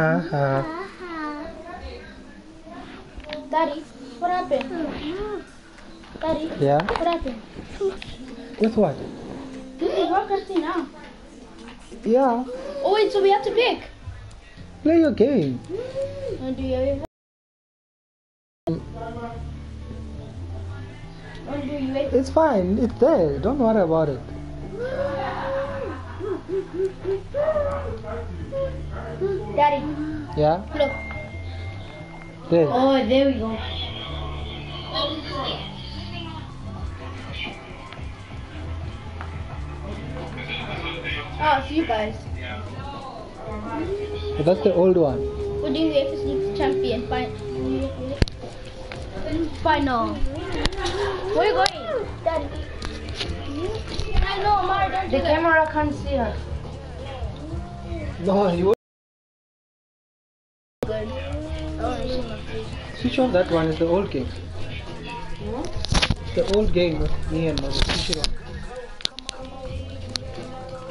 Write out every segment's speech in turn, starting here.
ha ha. Daddy, what happened? Daddy, Yeah? what happened? With what? This is rock casting now. Yeah. Oh wait, so we have to pick. Play your game. Uh, do you? Oh, do you? It's fine. It's there. Don't worry about it. Daddy, Yeah? look. There. Oh, there we go. Ah, oh, it's you guys. But that's the old one. We're doing the FS League champion fi- final. Where are you going? Daddy. I know, Mara, don't The camera can't see us. No, you switch off that one. is the old game. The old game with me and mother. Switch it off.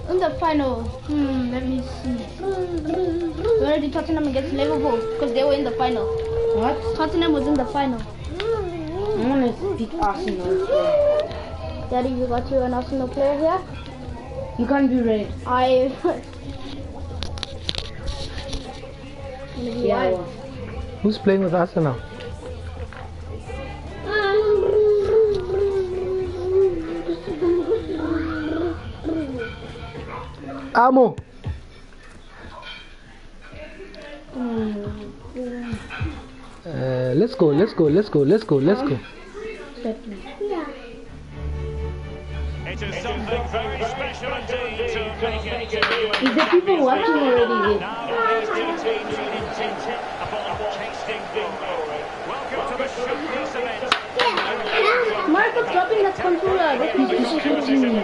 In the final, hmm, let me see. We already Tottenham against Liverpool because they were in the final. What? Tottenham was in the final. I'm gonna beat Arsenal. Daddy, you got you an Arsenal player here. You can't be red. I. Gonna be Yeah. White. Who's playing with Arsenal? Amo. Uh, let's go, let's go, let's go, let's go, let's go. It is something very special indeed to make it to you. Is the people watching already? Daddy, you take care of the baby.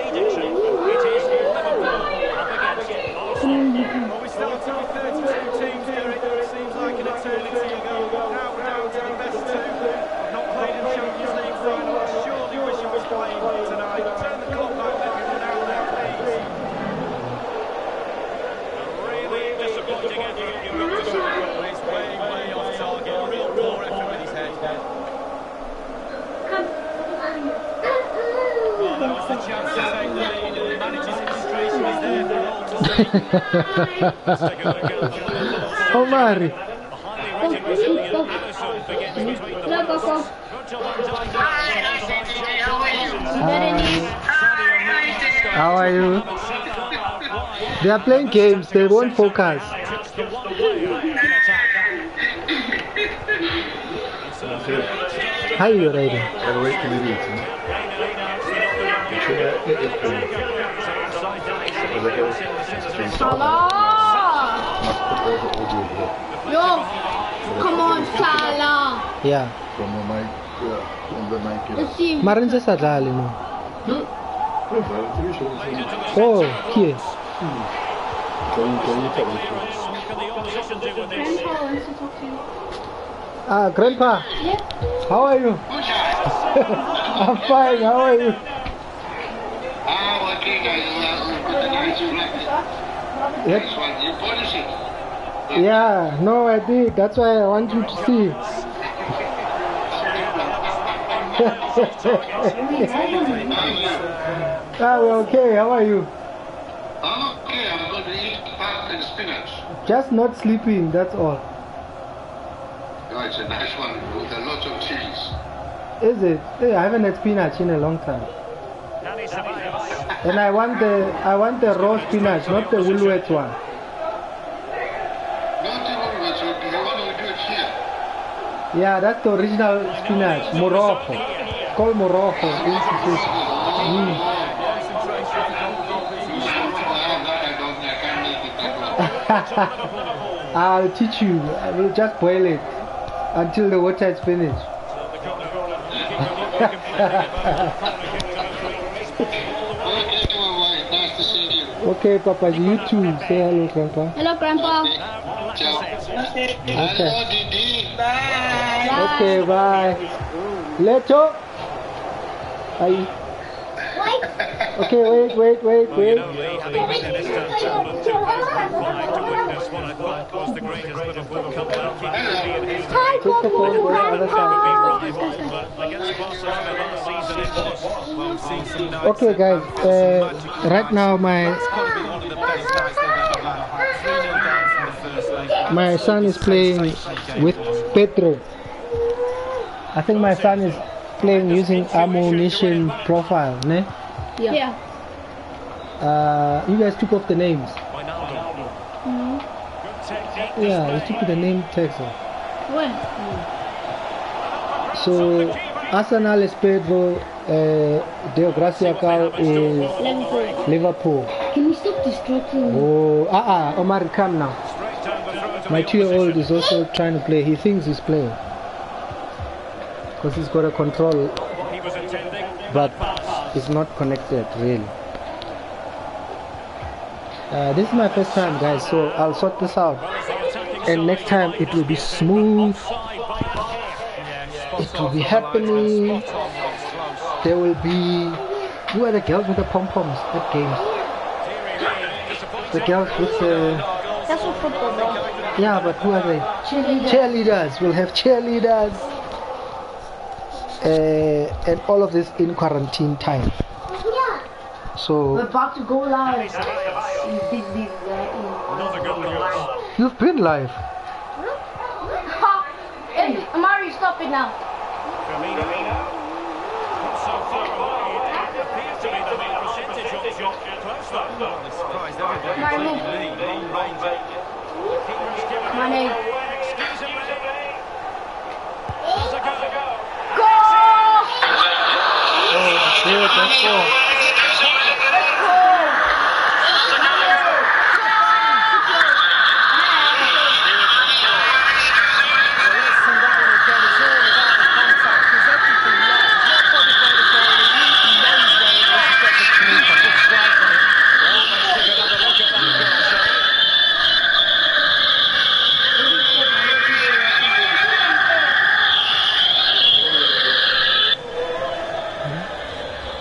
leading to it is Liverpool up against Arsenal. Well, we started with 32 teams, Derek. It seems like an eternity ago. Now we're down to the best two. I've not played in Champions League final. I surely wish I was playing tonight. Turn the clock back, everyone out there, please. Really disappointing effort, you've got to say. Well, he's way, way off target. Real poor effort with his head. Well, that was the chance to take the lead, and the manager's frustration is there for all to see. Omari. Highly rated Brazilian Alisson begins between the Look, Coco. Good job on time. How are you? They are playing games, they won't focus. How are you riding? Quero ver que ele diz. Mas é que eu tem só Salah. Yo, come on, Salah. Yeah. como Mike, on the Mike. Let's see. Mara nje sadlali no. Oh. Here. Can the opposition do with this? Grandpa wants to talk to you. Ah, grandpa. Yeah. How are you? I'm fine. How are you? Ah, okay, guys. Uh, the nice flag. Yep. This one, you polish it. Yeah. No, I did. That's why I want you to see. ah, we're okay. How are you? I'm okay. I'm going to eat pasta and spinach. Just not sleeping. That's all. Oh, it's a nice one with a lot of cheese. Is it? Hey, I haven't had spinach in a long time. And I want the I want the raw spinach, not the Woolworths one. Not even what you you want to do it here. Yeah, that's the original spinach, morogo. It's called morogo. Mm. I don't, I can't make it that well. I'll teach you. I will just boil it until the water is finished. Okay, my wife. Nice to see you. Okay, Papa, you too. Say hello, Grandpa. Hello, Grandpa. Ciao. Okay. Hello, Didi. Okay, bye. Leto. Bye. Okay, wait, wait, wait, Well, you wait. know me, having been in Istanbul in 2005 to witness what I thought was the greatest Liverpool comeback in European history. Take the phone, go to the other side. rival, but against Barcelona last season it was. Well, we've seen some nights Okay, guys. have got some Uh, right now, my It's got to be one of the best nights they've ever had. 3 0 down from the first leg. my son is playing with Pedro. I think my son is playing using ammunition profile, ne? Yeah. yeah. Uh, you guys took off the names. Wijnaldum. Good technique Yeah, you took the name tags off. When? So Arsenal is Pedro, uh, Deogracia Kau is Liverpool. Liverpool. Can you stop distracting me? Oh, ah, ah, Omar, come now. Straight down the throat of My two-year-old is also trying to play. He thinks he's playing because he's got a control, What he was intending. but It's not connected really. Uh, this is my first time, guys, so I'll sort this out. Well, as the attacking And next time it will be smooth. offside by a hair. It will be happening. There will be. Who are the girls with the pom poms at games? The girls with the. That's what football. Yeah, but who are they? Cheerleader. Cheerleaders. We'll have cheerleaders. Uh, and all of this in quarantine time. Yeah. So we're about to go live. You did this Another good goal. you've been live. Hey, Amari, stop it now. Firmino. Not so far away. It appears to be the main percentage of the shot. Close though. Well, surprised everybody. Mine move. Lee, long range. Keeper's given My it name. away. Excuse me. Has a go. Yeah, that's all.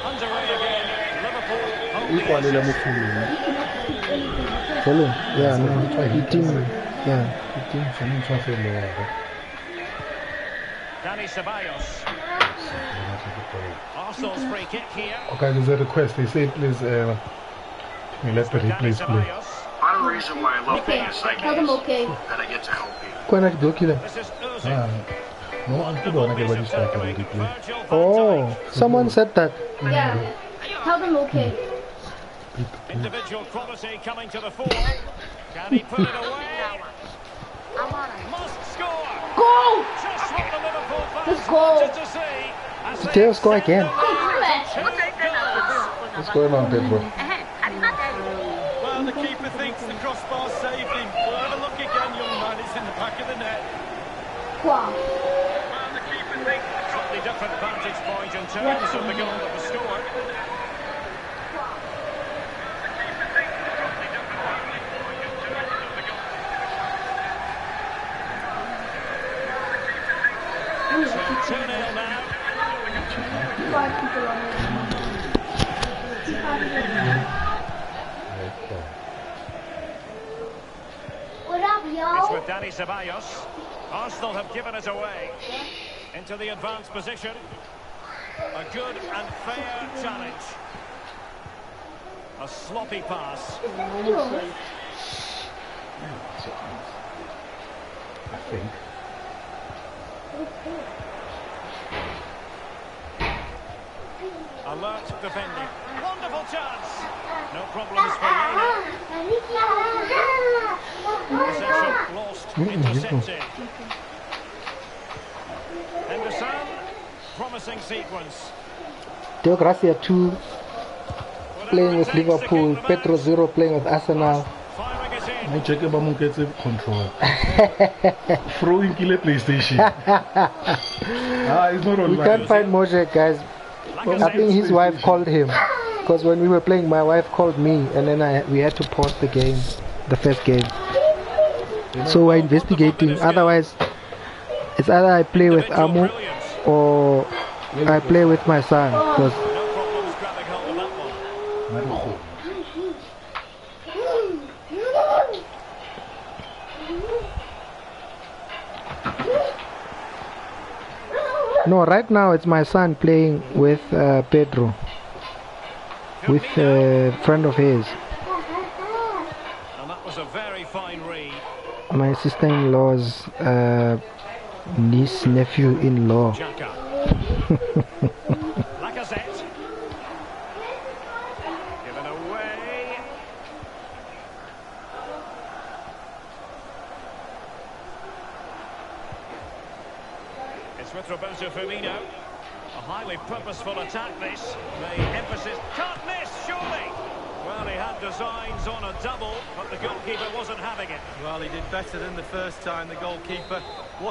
Underway again. Liverpool holding Ikwalela mufulini. Follow? Yeah, no. Eating. Yeah. Eating. Someone transfer lower. Danny Ceballos. Arsenal's free kick here. Okay, there's a request. They say please uh, let the Danny replays play. Ceballos. One reason why I love Okay, being a tell psychic them is okay. that I get to help people. Kwana kidokile. This is Ozil. Ah, no, I'm good on everybody started the replay. Virgil Oh, someone said that. Yeah. Tell them okay. Individual quality coming to the fore. Can he put it away? I'm on it. Must score. Go! Just what the Liverpool fans Let's go. wanted to see. as they Theo score again. the lead Come to two goals. What's going on, Pedro? Well, the keeper thinks the crossbar saved him. Well, have a look again, young man. It's in the back of the net. Wow. Well, the keeper thinks Slightly different vantage point in terms of the goal that was scored. So 2 0 now. Five people on What up, It's with Danny Ceballos. Arsenal have given it away into the advanced position. A good and fair challenge. A sloppy pass. I think. Defending. Wonderful chance. No problems for ah, ah, Reina. Ah, Possession lost. Mm-hmm. Intercepted. Henderson. Promising sequence. Deogracia 2 playing with Liverpool. Pedro 0 playing with Arsenal. Firing it in. I check about Munket's control. Throwing killer PlayStation. ah, it's not We online. can't find Mojek, guys. I think his wife called him. Because when we were playing, my wife called me, and then I we had to pause the game, the first game. So we're investigating. Otherwise, it's either I play with Amu or I play with my son. Because No problems grabbing hold of that one. Nna di kgomo. No, right now it's my son playing with uh, Pedro, with a friend of his, And that was a very fine read. my sister-in-law's uh, niece, nephew-in-law. Xhaka. Lacazette. Given away. It's with Roberto Firmino. A highly purposeful attack this. The emphasis can't miss, surely. Well, he had designs on a double, but the goalkeeper wasn't having it. Well, he did better than the first time, the goalkeeper.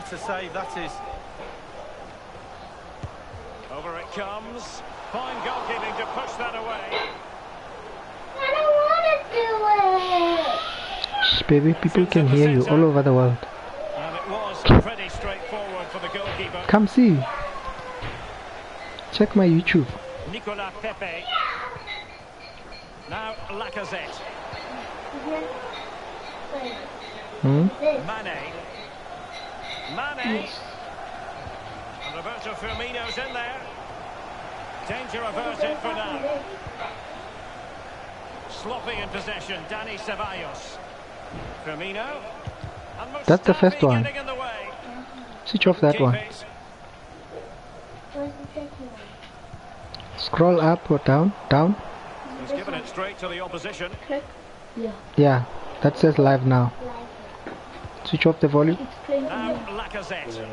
What a save that is. Over it comes. Fine goalkeeping to push that away. Shh, baby, people can hear you all over the world. And it was pretty straightforward for the goalkeeper. Come see. Check my YouTube. Nicolas Pepe. Now Lacazette. Hmm? Mane. Mane. And Roberto Firmino's in there. Danger averted for now. Sloppy in possession, Danny Ceballos. Firmino. And That's the first one. in the way. Switch off that Keep one. it. Scroll up or down, down. He's given it straight to the opposition. Yeah, that says live now. Switch off the volume. Explain to Now me. Lacazette.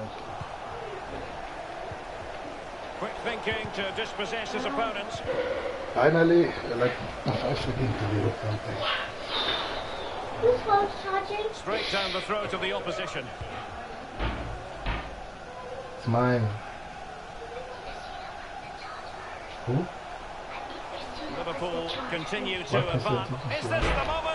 Quick thinking to dispossess his opponent. Finally, like five seconds to leave something. Who's phone charging? Straight down the throat of the opposition. It's mine. Who? Liverpool continue to What is it? advance. Is this the moment?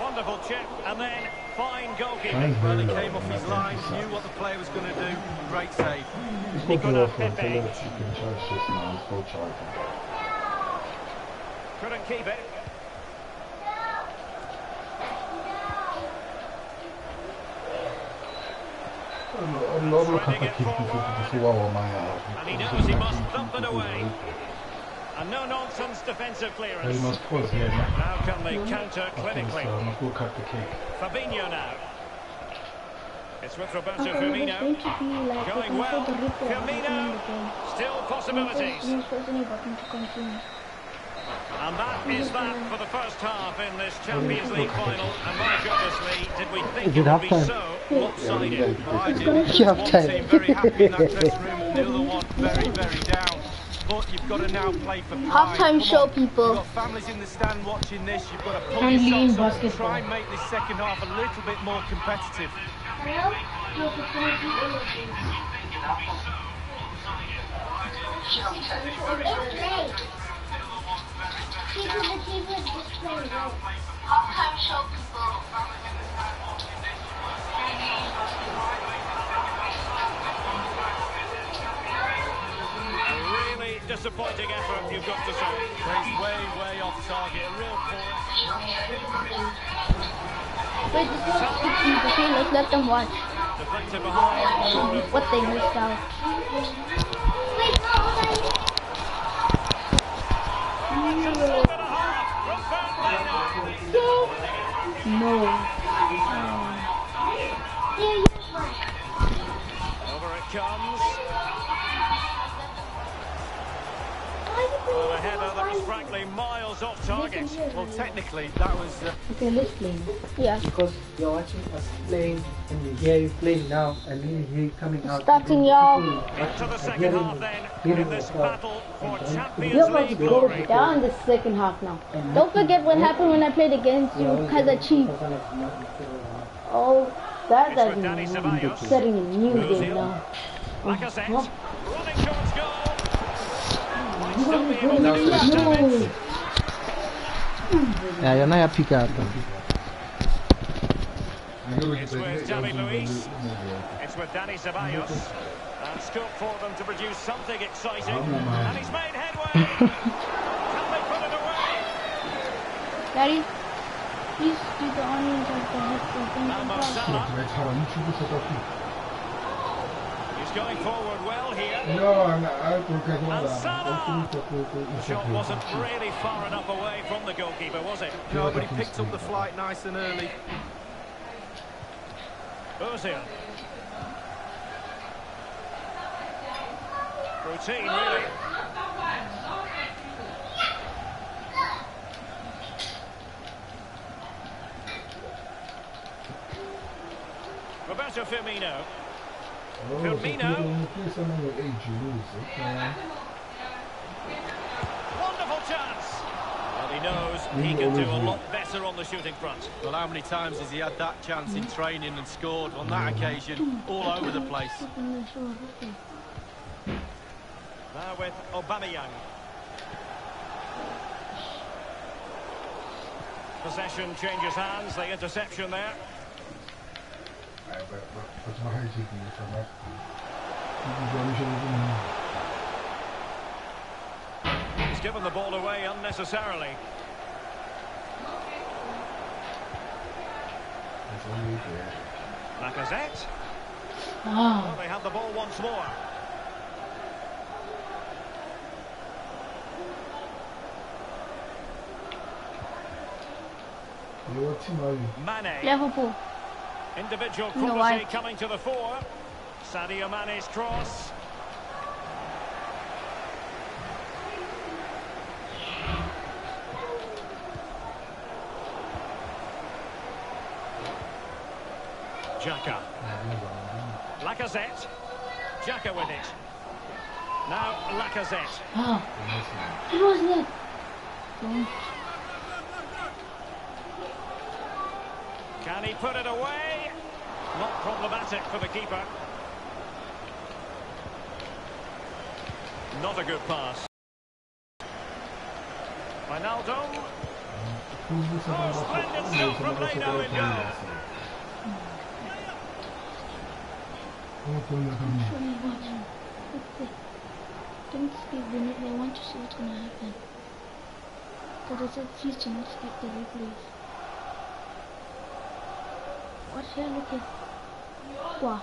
Wonderful chip and then fine goalkeeping. Well, he came off uh, his line, knew what the player was going to do. Great save. Nicolas Pepe. until it's- you can charge this now. It's full charge. Couldn't keep it. I'm not looking at keep to see what my And he knows he must thump it away. A no-nonsense defensive You clearance. must pause here. no? Now can they counter Okay, clinically? so I must go cut the cake. Fabinho now. It's with Roberto Uncle, Firmino. like Going well. can put the replay of Firmino. in the game. Still possibilities. there's- there's any button to continue. And that is that for the first half in this Champions League final. And my goodness did we think Is it it would be halftime? so lopsided? Well, I did. Yeah, One team very happy in that dressing room, and the other one very, very down. But you've got to now play for pride. Halftime Come show, on. people. You've got families in the stand watching this. You've got to pull Only your up and try and make this second half a little bit more competitive. A disappointing effort, you've got to say. He's way, way off target. A real poor. Wait, this is 16, okay? Let's let them watch Deflected behind. what they missed out. It's a stop and a half from Firmino. No. Over it comes. Well, a header that was frankly miles off target. Well, technically, that was. Uh, Okay, let's play. Yeah. Because you're watching us playing and you hear you playing now and then you hear you coming out. Starting y'all. Into the second half then, in this battle for Champions You're about to go down the second half now. Don't forget what happened when I played against you, Kaiser Chiefs. Oh, that doesn't Danny mean Ceballos. setting a new game now. Lacazette, running towards goal. Yeah, you're not happy, Kata. It's with David Luiz. It's with Danny Ceballos. And scope for them to produce something exciting. And he's made headway. Can they put it away? Daddy, please do the onions at the head going forward well here. And Salah! The shot wasn't really far enough away from the goalkeeper, was it? No, but he picked up the flight nice and early. Ozil. Routine, oh, really. Roberto Firmino. Firmino. Wonderful chance. Well, he knows he can do a lot better on the shooting front. Well, how many times has he had that chance in training and scored on that occasion? All over the place. Open the door, okay. Now with Aubameyang. Possession changes hands, the interception there. He's given the ball away unnecessarily. Lacazette. Ah, Well, they have the ball once more. Mane. Liverpool. Individual quality coming to the fore. Sadio Mane's cross. Xhaka. Lacazette. Xhaka with it. Now Lacazette. Ah, it was that. Can he put it away? Not problematic for the keeper. Not a good pass. Ronaldo. Oh, splendid stuff from Leno in goal. Don't speak the. I want to see what's gonna happen. But it said please do not skip the replays. What here? Look at. Wow.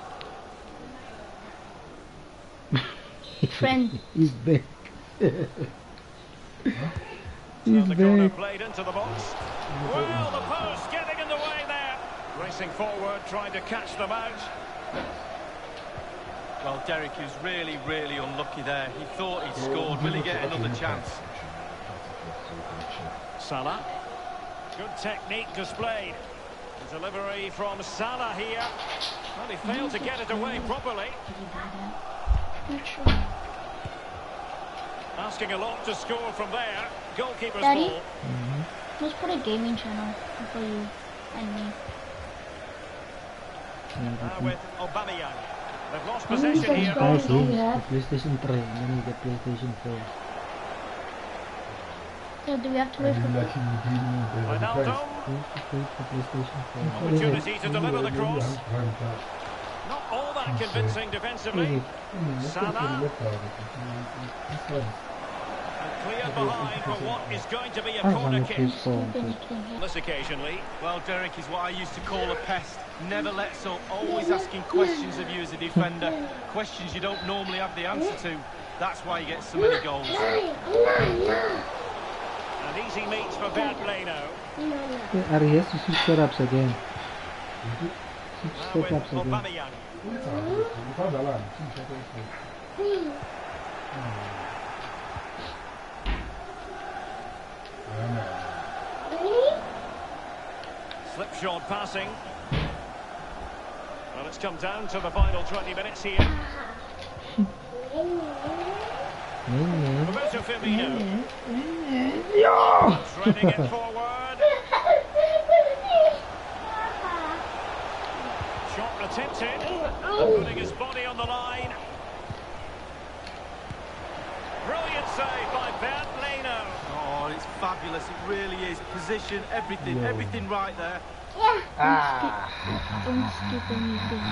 Friend. He's back. Now the corner played into the box. Well, the post getting in the way there. Racing forward, trying to catch them out. Well, Derek was really, really unlucky there. He thought he'd scored. Will he get another chance? Salah. Good technique displayed. The delivery from Salah here. Well, he failed to get it away properly. Asking a lot to score from there. Goalkeeper's Daddy? ball. Mm-hmm. Let's put a gaming channel for you and me. Now ah, with Aubameyang. They've lost possession here. subscribers do we? PlayStation 3 and then you get PlayStation 4. So do we have to wait for Ronaldo. Wait for PlayStation 4. Opportunity to deliver the cross. Not all that convincing defensively. Salah. And behind for what is going to be a corner kick. PS4. open the thing On here? this occasion, Well, Derek is what I used to call a pest. Never lets up, always asking questions of you as a defender. questions you don't normally have the answer to. That's why he gets so many goals. An easy meet for Bernd Leno. Yeah, Ari has to switch setups again. Switch setups again. Slipshod passing. Well, it's come down to the final 20 minutes here. Roberto Firmino. It forward. Shot attempted. Putting his body on the line. Brilliant save by Bernd Leno. Oh, it's fabulous. It really is. Position, everything, everything right there. Yeah. Don't skip anything.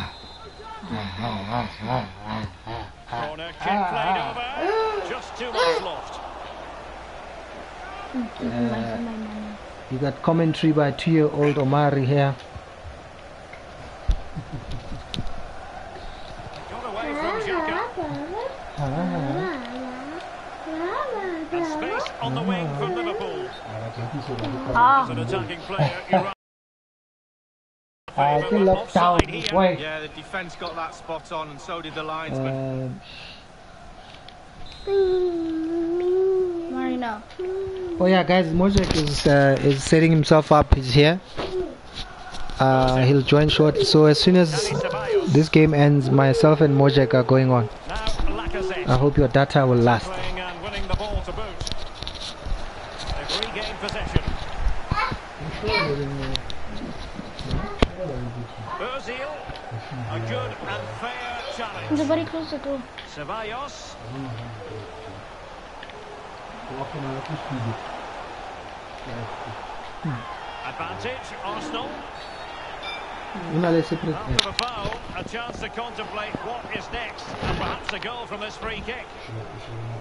Corner kick played over. Just too much lost. I'm keeping my, my money. You got commentary by two-year-old Omari here. Got away from Xhaka. And space on the wing for Liverpool. Ah, As an attacking player, you're right. I Favour, feel but left down. offside here. Wait. Yeah, the defence got that spot on, and so did the linesman. Uh, Marino. oh yeah, guys, Mojek is uh, is setting himself up. He's here. Uh, he'll join short. So as soon as this game ends, myself and Mojek are going on. Now Lacazette. I hope your data will last. Playing and winning the ball to boot. They've regained possession. Ozil. A good and fair He's challenge. very close to goal. Ceballos. Advantage. Arsenal. Una le separate- After the foul, a chance to contemplate what is next. And perhaps a goal from this free kick.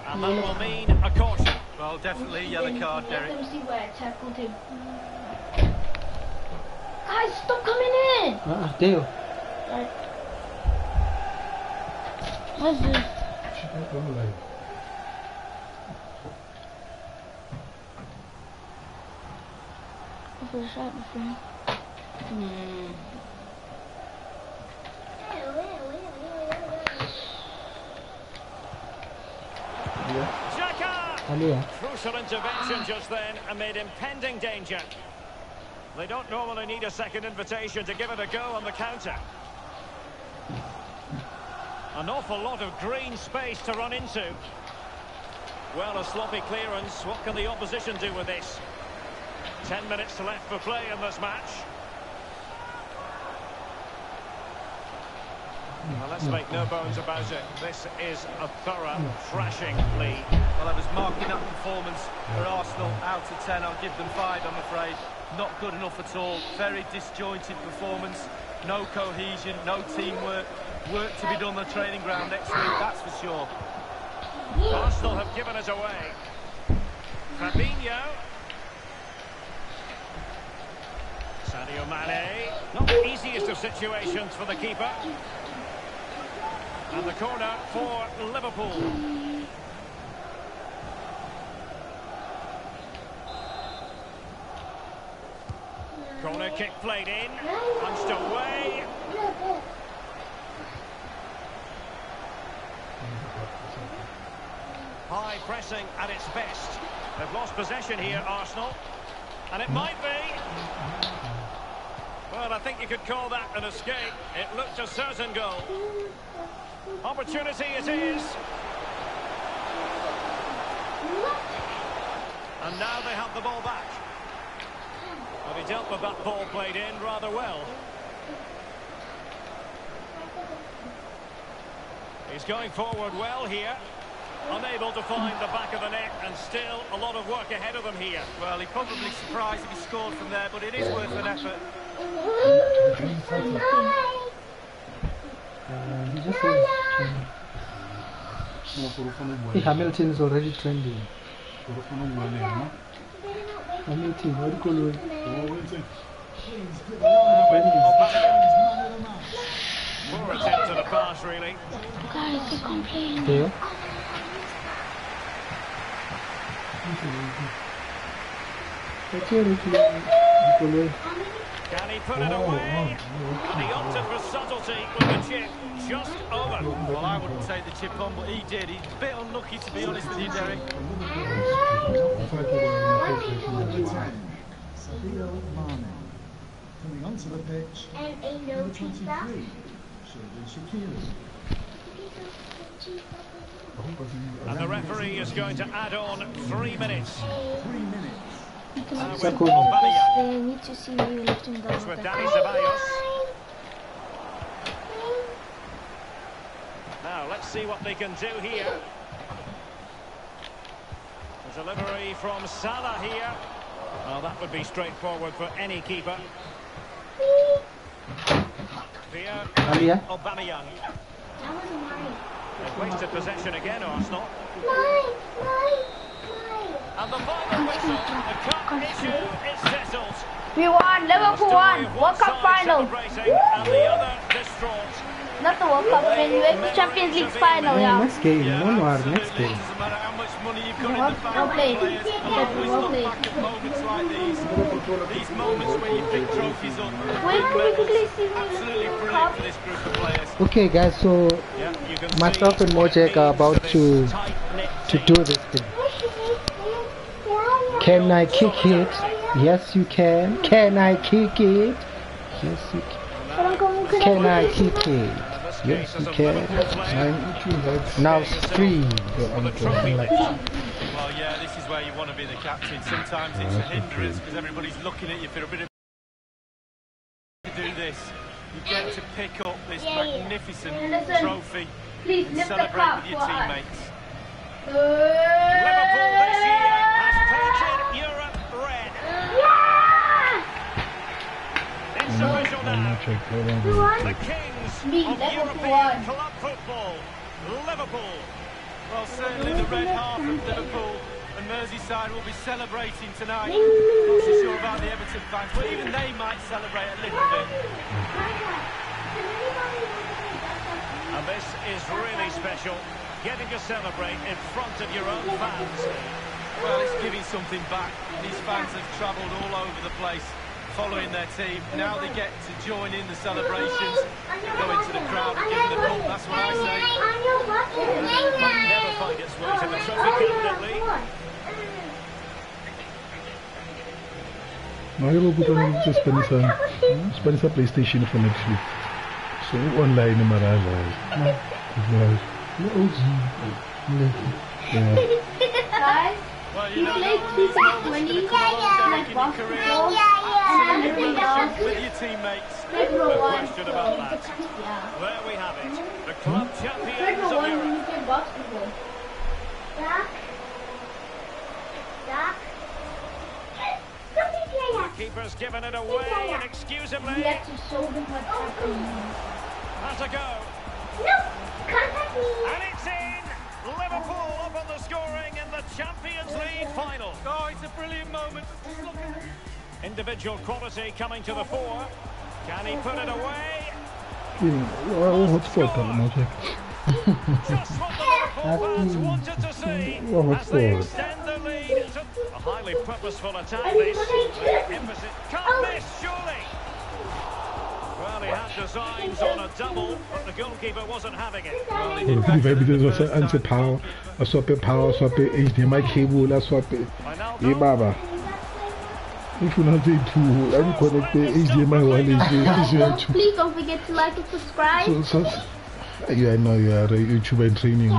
And that will mean a caution. Well, definitely yellow card, Derek. Let them see where I tackled him. Guys, stop coming in! Ah, Dale. Right. What's this? What's the shot before? Hmm. Alia. Crucial intervention just then amid impending danger. They don't normally need a second invitation to give it a go on the counter. An awful lot of green space to run into. Well, a sloppy clearance. What can the opposition do with this? Ten minutes left for play in this match. Well, let's make no bones about it. This is a thorough thrashing lead. Well, I was marking that performance for Arsenal out of 10. I'll give them 5, I'm afraid. Not good enough at all. Very disjointed performance. No cohesion, no teamwork. Work to be done on the training ground next week, that's for sure. Arsenal have given us away. Fabinho. Sadio Mane. Not the easiest of situations for the keeper. And the corner for Liverpool. Corner kick played in. Punched away. High pressing at its best. They've lost possession here, Arsenal. And it might be. Well, I think you could call that an escape. It looked a certain goal. Opportunity it is. And now they have the ball back. But he dealt with that ball played in rather well. He's going forward well here. Unable to find the back of the net and still a lot of work ahead of them here. Well, he'd probably surprised if he scored from there, but it is worth an effort. He just says, hey, Hamilton is already trending. Hamilton, what do you call it? Poor attempt at a pass, really. Guys, keep complaining. Dale. That's it, it's like, you call it. Can he put it oh, away? Oh, oh, and he opted for subtlety with the chip just over. Well, I wouldn't take the chip on, but he did. He's a bit unlucky, to be honest with you, Derek. Sadio Mane. Coming onto the pitch, And a number 23, Xherdan And the referee is going to add on three minutes. Three minutes. Uh, with Second. They need to see you lifting down It's with the Now, let's see what they can do here. The delivery from Salah here. Oh, that would be straightforward for any keeper. Pierre Alia. Aubameyang. They've wasted possession again, Arsenal. And the final whistle, the cup issue is settled. We won. Liverpool won. Story World Cup final. and the other distraught. Not the World Cup. I mean, UEFA Champions League final. Yeah. next game, no more, next game. Doesn't matter how much money you've got Well- in the bank, well played. Well played. look back at moments like these. These moments where you pick trophies up. Wait, can we quickly see Absolutely brilliant for this group of players. Okay, guys, so Yeah, myself see and Mojek are about to to do this thing. Can I kick it? Yes, you can. Can I kick it? Yes, you can. Can I kick it? Yes, you can. Now it's three. Well, yeah, this is where you want to be the captain. Sometimes it's a hindrance because everybody's looking at you for a bit of to do this. You get to pick up this magnificent trophy Please and celebrate with your teammates. Liverpool this year official now. The kings Me, of Liverpool European club football, Liverpool. Well, certainly the red half of Liverpool and Merseyside will be celebrating tonight. Not so sure about the Everton fans, but even they might celebrate a little bit. And this is really special, getting to celebrate in front of your own fans. Well, it's giving something back. These fans have travelled all over the place following their team. Now they get to join in the celebrations, go into the crowd and give them the ball. That's what I say. Might never find its way to the trophy cabinet league. Ngabe bekuthana ukuthi Spanish Spanish PlayStation for next week. So online maraza. No OG. Yeah. Guys, Well, he you know, played no FIFA one's 20 going to come along like in your career. basketball and everything else. With your teammates. No question about that. Yeah. There we have it, the club champions of Europe. when he. Keeper's given it away He inexcusably. had to show them what's oh. happening. Has a go. And it's in! Liverpool up on the scoring in the Champions League final. Oh, it's a brilliant moment. Just look at Individual quality coming to the fore. Can he put it away? Well, hotspot Mojek. Just what the Liverpool fans wanted to see Well, as they what's extend the lead. to- A highly purposeful attack this. Emphasis. Can't miss, surely. Well, he had designs on a double, but the goalkeeper wasn't having it. Ukuthi vibes was anti power, a swap power, swap HDMI cable, a swap. Hey baba. If you not say two, I'm connect the HDMI one is is your two. Please don't forget to like and subscribe. So, so, yeah, I know you are a YouTuber in training. no?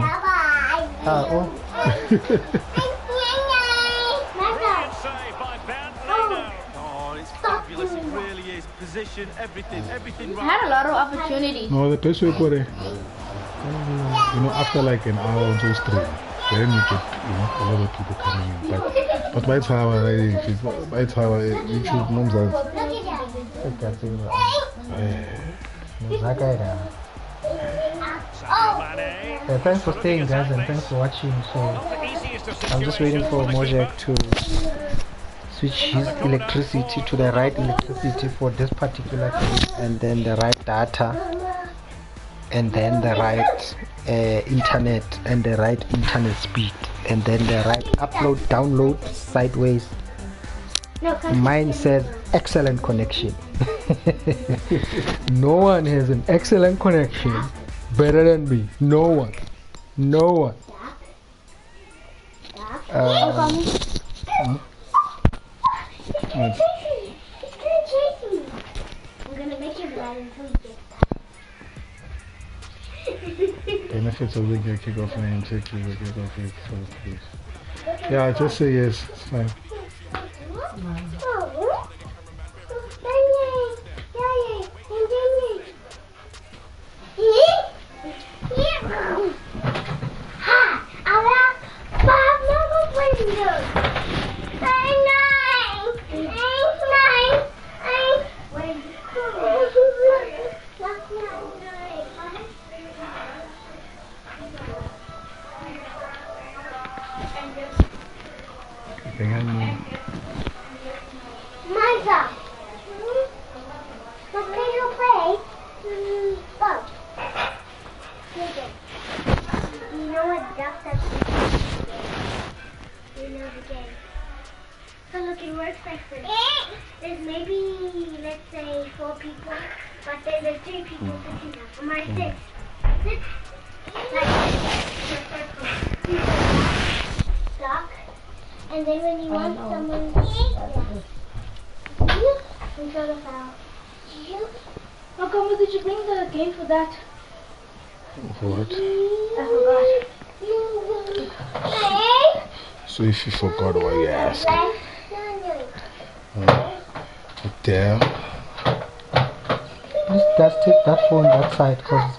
Ah, oh. Position, everything, everything I right. had a lot of opportunities. No, the best way for it, you know, after like an hour or two stream, then you get, you know, a lot of people coming in. But, but by the time I, if it- by the time I, YouTube, mom's are, Sadio Mane. Yeah, thanks for staying, guys, and thanks for watching. So Not the easiest of I'm just waiting for situations Mojek to switch his electricity to the right electricity for this particular game, and then the right data, and then the right uh, internet, and the right internet speed, and then the right upload, download, sideways. Mine says excellent connection. no one has an excellent connection better than me. No one. No one. Um, What? I'm gonna make it right until you get benefits of the game kickoff and take you is so please. Yeah, just say yes, it's fine.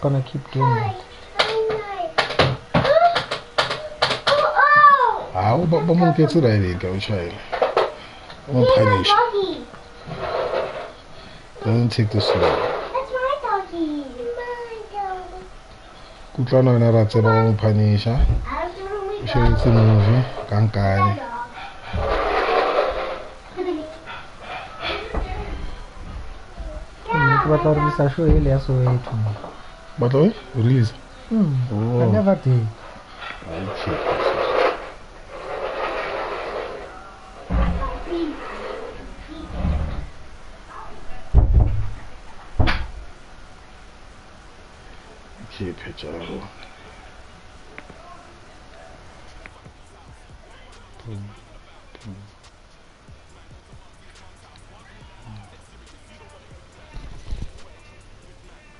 Gonna keep doing that. Oh, oh. Ah, ba ba mo ketso ra ile ka o child. Mo He's my punish. doggy. Don't take this slow. That's my doggy. My dog. Kutlwana wena ra tseba go mo punisha. How's the room we O shebetse movie ka nkane. Hmm, ke batla go releasa show ele ya Soweto. Batla o release. Hmm, I Oh. never did. Okay. Okay, picture.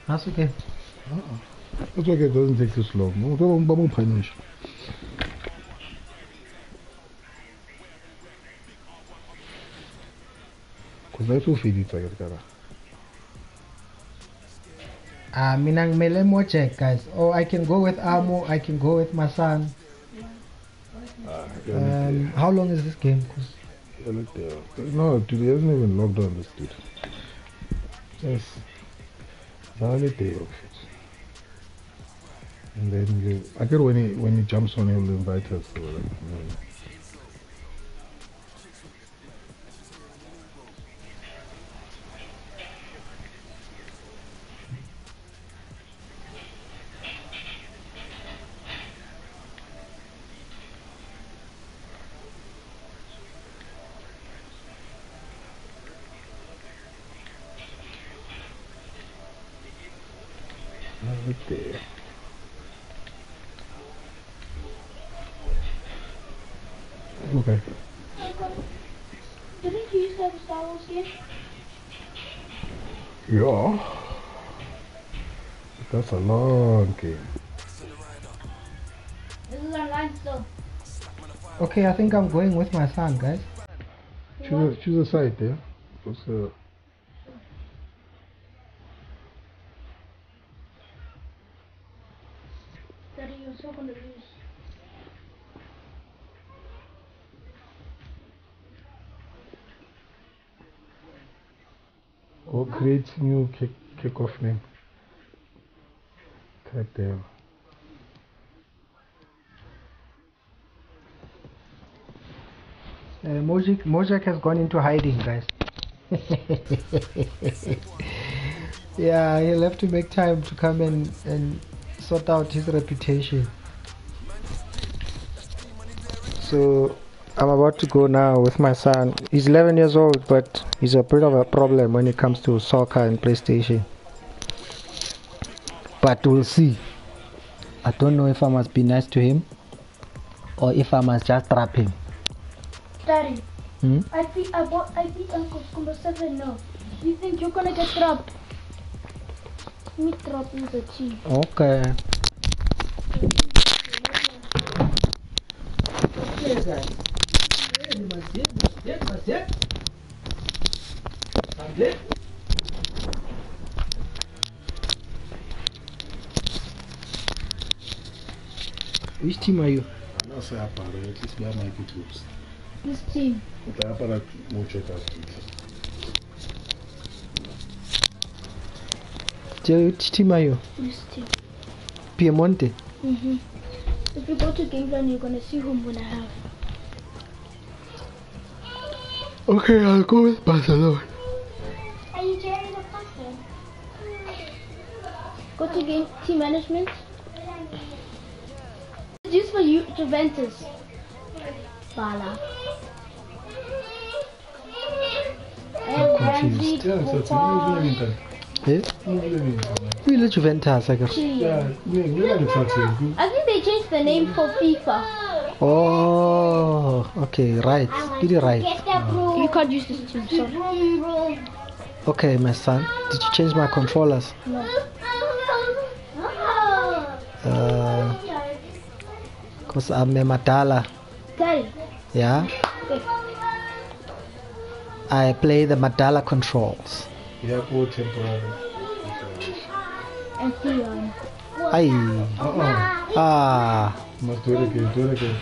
That's okay. It's okay, it doesn't take this long. Mo ba ba mo punish. Cause I feel feditse ke kana. Ah, mina ngimele more check guys. Oh, I can go with Amo. I can go with my son. Um, how long is this game? 'Cause Yeah, look. No, dude, he hasn't even logged on this dude. Yes. It's only day. And then you, I get when he when he jumps on, he'll invite us. So like, mm. Right okay, I think I'm going with my son, guys. Choose a, choose a side there. What's the Daddy, you're so gonna lose. or oh, create new kick kickoff name? Type there. Uh, Mojik, Mojak has gone into hiding, guys. yeah, he'll have to make time to come in and sort out his reputation. So I'm about to go now with my son. He's 11 years old, but he's a bit of a problem when it comes to soccer and PlayStation. But we'll see. I don't know if I must be nice to him or if I must just trap him. Daddy, Hmm? I beat I bought I beat Uncle Skumba seven no. You think you're gonna get trapped? Me drop you the cheese. Okay. Which team are you? I'm not saying apara, at least we are Nike troops. This team. But I apara more check out. Jerry, Which team are you? This team. Piemonte. Mm-hmm. If you go to game plan, you're gonna see whom I'm gonna have. Okay, I'll go with Barcelona. Are you sharing the password? Go to game team management. It's used for you, Juventus. Bala. And Ramsey, Yeah, so it's Buffon, moving in Eh? Moving We let Juventus, I guess. Chile. Yeah, we we are excited. I think they changed the name for FIFA. Oh, okay, right. Did you right? Get that broom. You can't use this team, sorry. Broom, broom. Okay, my son. Did you change my controllers? No. Oh. Uh, cause I'm a Madala. Daddy. Yeah. Okay. I play the Madala controls. Yeah, go temporary. And Theon. Aye. Uh-uh. Ah. Must do it again, do it again.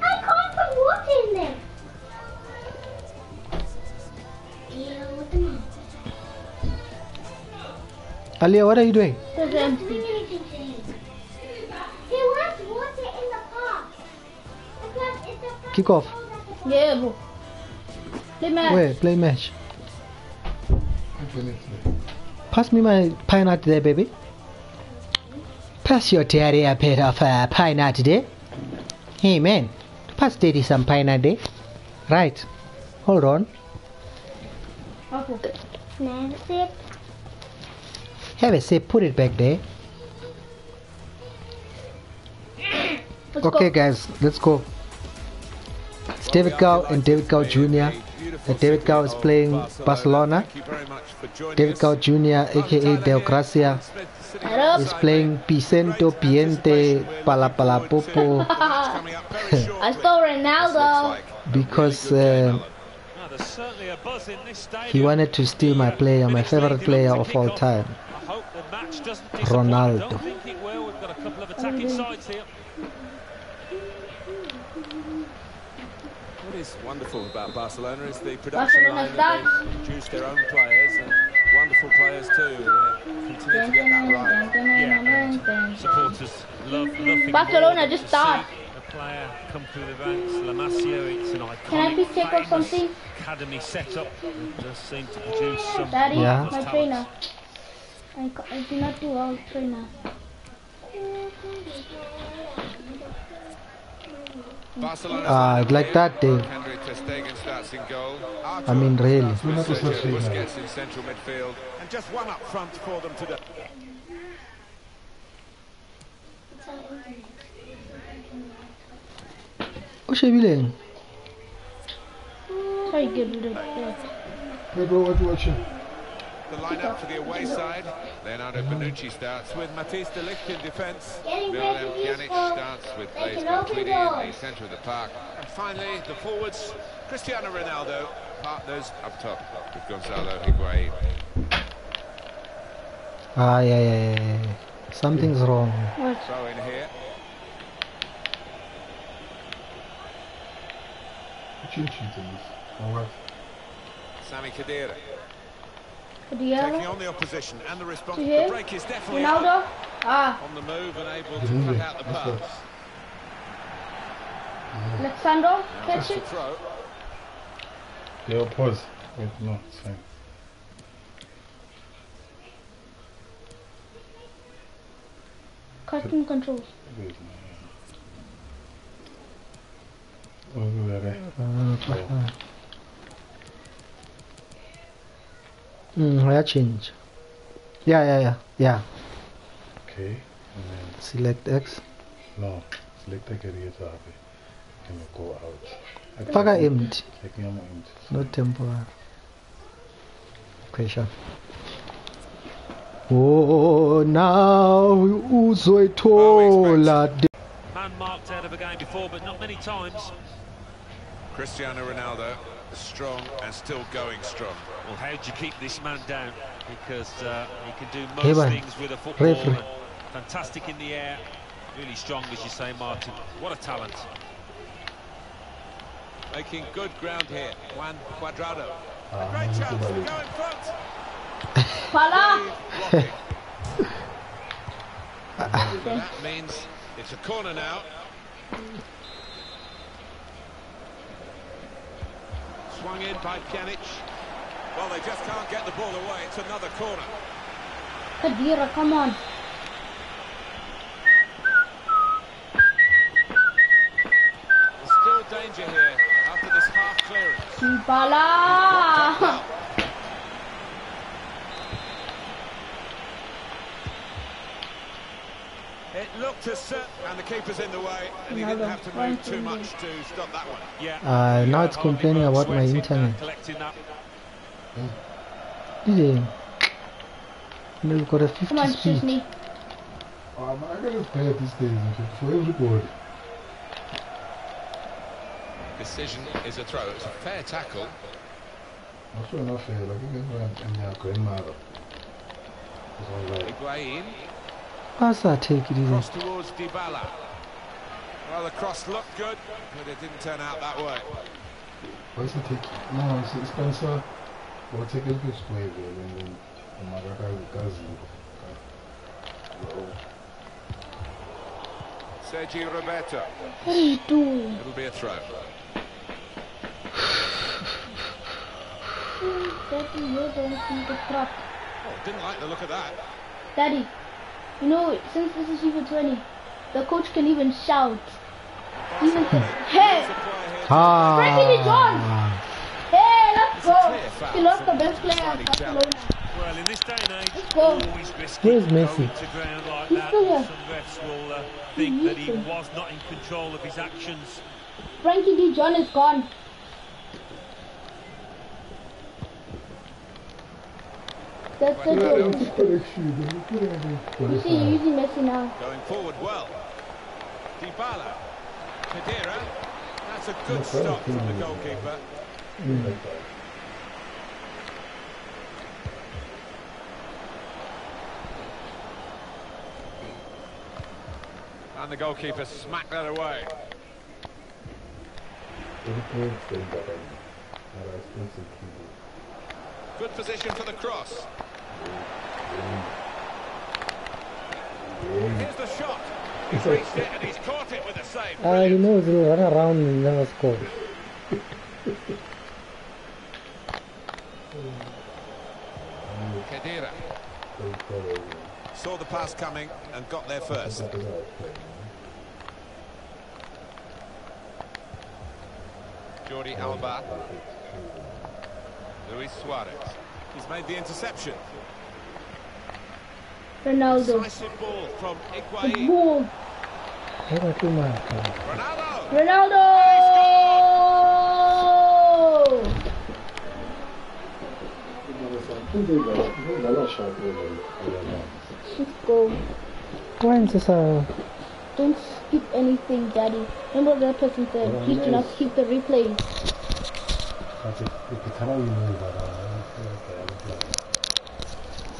I can't put water in there. Deal with the. Alia, what are you doing? There's empty. He wants water in the park. Because it's a Kick off. Yeah, bro. Play match. Where? Play match. Pass me my pie nut there, baby. Pass your daddy a bit of uh, pie nut there. Hey, man. Pass daddy some pie nut there. Right. Hold on. Nancy. Have a sip. Put it back there. Let's Okay, go. guys. Let's go. It's David Kau and David Kau Jr. Uh, David Kau is playing Barcelona. David Kau Jr., aka Deogracia, is playing Picento Piente Palapalapopo I stole Ronaldo. because uh, Now, there's certainly a buzz in this stadium. he wanted to steal my player, my favorite player of all time. I hope the match doesn't disappoint. Ronaldo. I don't think it will. We've got a couple of attacking sides here. What is wonderful about Barcelona is the production line that they produce their own players and wonderful players too. They continue to get that right. Supporters love, love nothing Barcelona just start. A player come through the ranks. La Masia, it's an iconic, Can I please take off something? academy setup that does seem to produce some Daddy, Yeah. my trainer. I, I do not do all trainer. Barcelona Ah, like that, Dave. Henry Ter Stegen starts in goal. I mean, really. Sergio Busquets in central midfield. And just one up front for them today. O shebileng? Try to get rid of that. Hey bro, what you watching? The lineup for the away side. Leonardo Bonucci starts with With Matthijs de Ligt in defence. Getting Miralem ready for these Pjanic starts with They Blaise Matuidi in the centre of the park. And finally, the forwards, Cristiano Ronaldo, partners Up top with Gonzalo Higuain. Ah, yeah, yeah, yeah, yeah. Something's wrong. throw in here. Chin cheating this. My. Sami Khedira taking on the opposition and the response. To The him. break is definitely Ronaldo. Ah, on the move and able The to movie. cut out the That's pass. it. Alex Sandro. Catch it. throw. Yeah, pause. Wait, no, it's fine. Custom controls. Wait, no. Oh, there. Mm, I change. Yeah, yeah, yeah, yeah. Okay. And then, Select X. no. Select the career tab. Can you go out? I can Faka go- empty, I can go empty. not temporary. Question. Oh, now uzoithola. man marked out of a game before, but not many times. Cristiano Ronaldo, strong and still going strong. Well, how do you keep this man down? Because uh, he can do most Hey, things with a football. Referee. and Fantastic in the air, really strong, as you say, Martin. What a talent! Making good ground here. Juan Cuadrado. Ah, Great chance to go in front. Pala. Blocking. that means it's a corner now. Swung in by Pjanic. Well, they just can't get the ball away. It's another corner. Khedira, come on. There's still danger here after this half clearance. Dybala. It looked as certain, and the keeper's in the way, and he didn't have to move too much to stop that one. Yeah. Uh, now it's complaining about my internet. collecting that. DJ. We've got a 50 Come on, speed. Shisney. Um, I gotta play at this stage for everybody. Decision is a throw. It's a fair tackle. I'm sure enough here, like, you can and your grandmother. It's all right. Higuain, Asa, take it easy. cross towards Dybala. Well, the cross looked good, but it didn't turn out that way. What's it take? No, it's, it's Spencer. We'll take a good square there and then the mother guy does Sergi Roberto. What are you doing? It'll be a throw. Daddy, you're the one the crop. Oh, didn't like the look of that. Daddy, you know, since this is FIFA 20, the coach can even shout. Even say, hey, Ah. Frenkie de Jong. Hey, let's go. He lost the best player at Barcelona. Well, in this day and age, Let's go. always risky Where's Messi? to like He's still here. Some refs will uh, think that he was not in control of his actions. Frenkie de Jong is gone. That's it. Yeah, bro. You put it in the- You see, you're using Messi now. Going forward well. Dybala. Khedira. That's a good No, stop from the Frenkie. goalkeeper. And the goalkeeper smacked that away. Everything is going better. Now that's expensive keyboard. Good position for the cross. Here's the shot. He's reached it and he's caught it with a save. Ah, he knows he'll run around and never score. Clever. saw the pass coming and got there first. That is our play. Jordi Alba. Luis Suarez. He's made the interception. Ronaldo. Ball from The Higuain. ball. I got too. Ronaldo. Ronaldo! Let's go. Why is this a... Don't skip anything, Daddy. Remember that person said, please do not skip the replays. That's it. If it's how you know that, uh,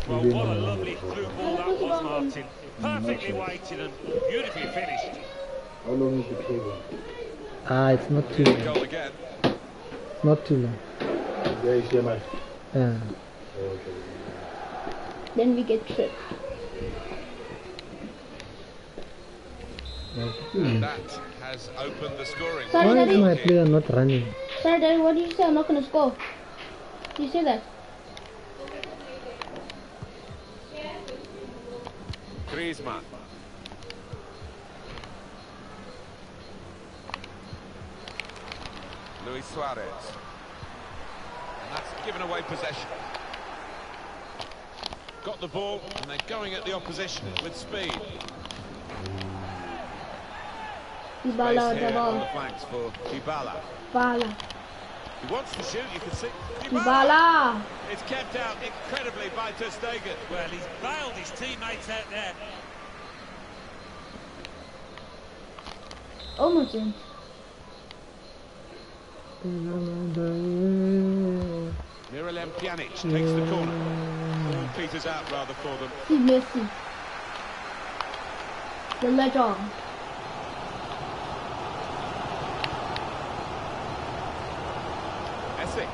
Well, what a lovely through ball that was, Martin. Perfectly weighted and beautifully finished. How long is the cable? Ah, it's not too long. Goal again. Not too long. Yeah, you see my. Yeah. Then we get tripped. That has opened the scoring. Sorry, Why is Daddy. my player not running? Sorry, Daddy, what did you say? I'm not gonna score. Did you say that? Griezmann. Luis Suarez. And that's given away possession. Got the ball and they're going at the opposition with speed. Dybala Space the here the ball. flanks for Dybala. Dybala. He wants to shoot, you can see. Dybala. It's kept out incredibly by Ter Stegen. Well, he's bailed his teammates out there. Almost in. Miralem Pjanic takes the corner. All peters out rather for them. See Messi. The legend. Messi.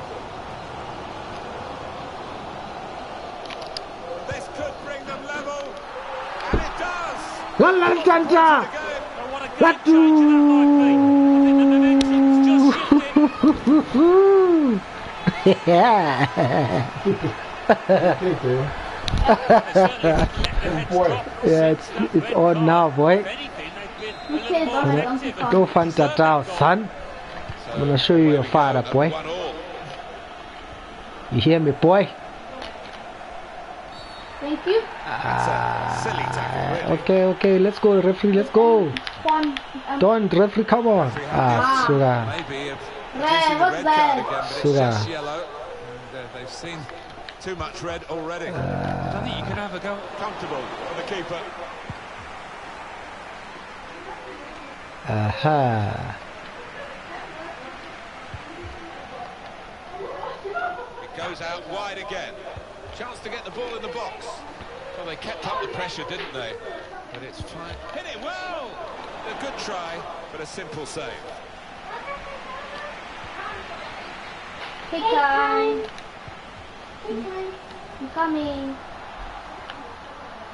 This could bring them level. And it does. La la chanta! Again. Oh, what a game changer that might be. I think the momentum's just shifted. yeah. Yeah, it's it's on now, boy. Go find Tatao, son. I'm gonna show you your father, boy. You hear me, boy? Thank you. Silly tackle. Okay, okay, let's go, referee, let's go. Juan. Um, Don't, referee, come on. Ah, sugar. Maybe Red, what's that? again, Sugar. just yellow. Uh, they've seen too much red already. I don't think you can have a go. Comfortable for the keeper. Aha. It goes out wide again. Chance to get the ball in the box. Well, they kept up the pressure, didn't they? But it's fine. Hit it well! A good try, but a simple save. Hey, time. I'm coming.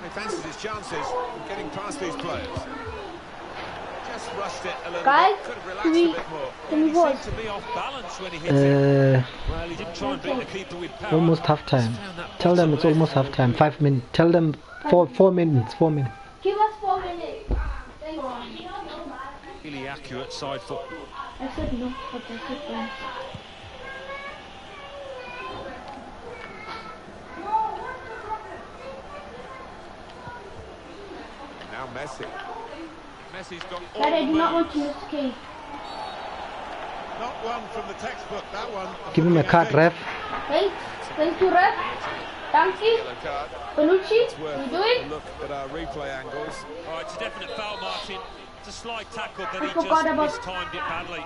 He fancied his chances of getting past these players. Just rushed it a little Guys, bit. Could have relaxed can we- a bit more. Can we He watch? seemed to be off balance when he hit it. Uh, Well, he didn't try and beat the keeper with power. almost half time. Just found that Tell them it's almost half time. Five minutes. Tell them four four minutes. Four minutes. Give us four minutes. Thank you. Really accurate side foot. I said no, but I said no. Now Messi. Messi's got all Dad, I do not want to miss cake. Not one from the textbook, that one. Give him a card, ref. Hey, thank you, Ref. Thank you. Yellow card. Bonucci, It's you do it? look at our replay angles. Oh, it's a definite foul, Martin. It's a slide tackle, but I he just about- mistimed it badly.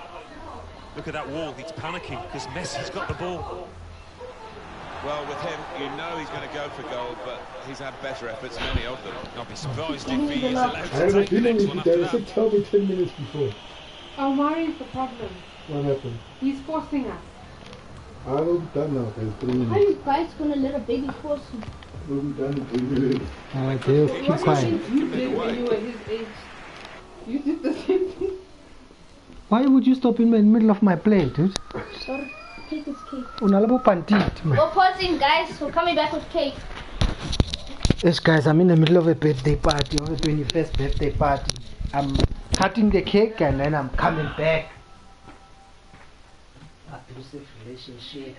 Look at that wall. He's panicking because Messi's got the ball. Well, with him, you know he's going to go for goal, but he's had better efforts, many of them. I'll be surprised if he is look. allowed I to have a take the next one you after that. said tell me 10 minutes before. Omar is the problem. What happened? He's forcing us. I will be done now, guys. Three How are minutes. you guys gonna let a baby force you? We'll be done in three minutes. Alright, Dale, What keep do you quiet. think you did when you were his age? You did the same thing. Why would you stop in the middle of my play, dude? Sorry, cake. Unalabo pantit, man. We're pausing, guys. We're coming back with cake. Yes, guys, I'm in the middle of a birthday party, of a 21st birthday party. I'm cutting the cake and then I'm coming back. Abusive relationship.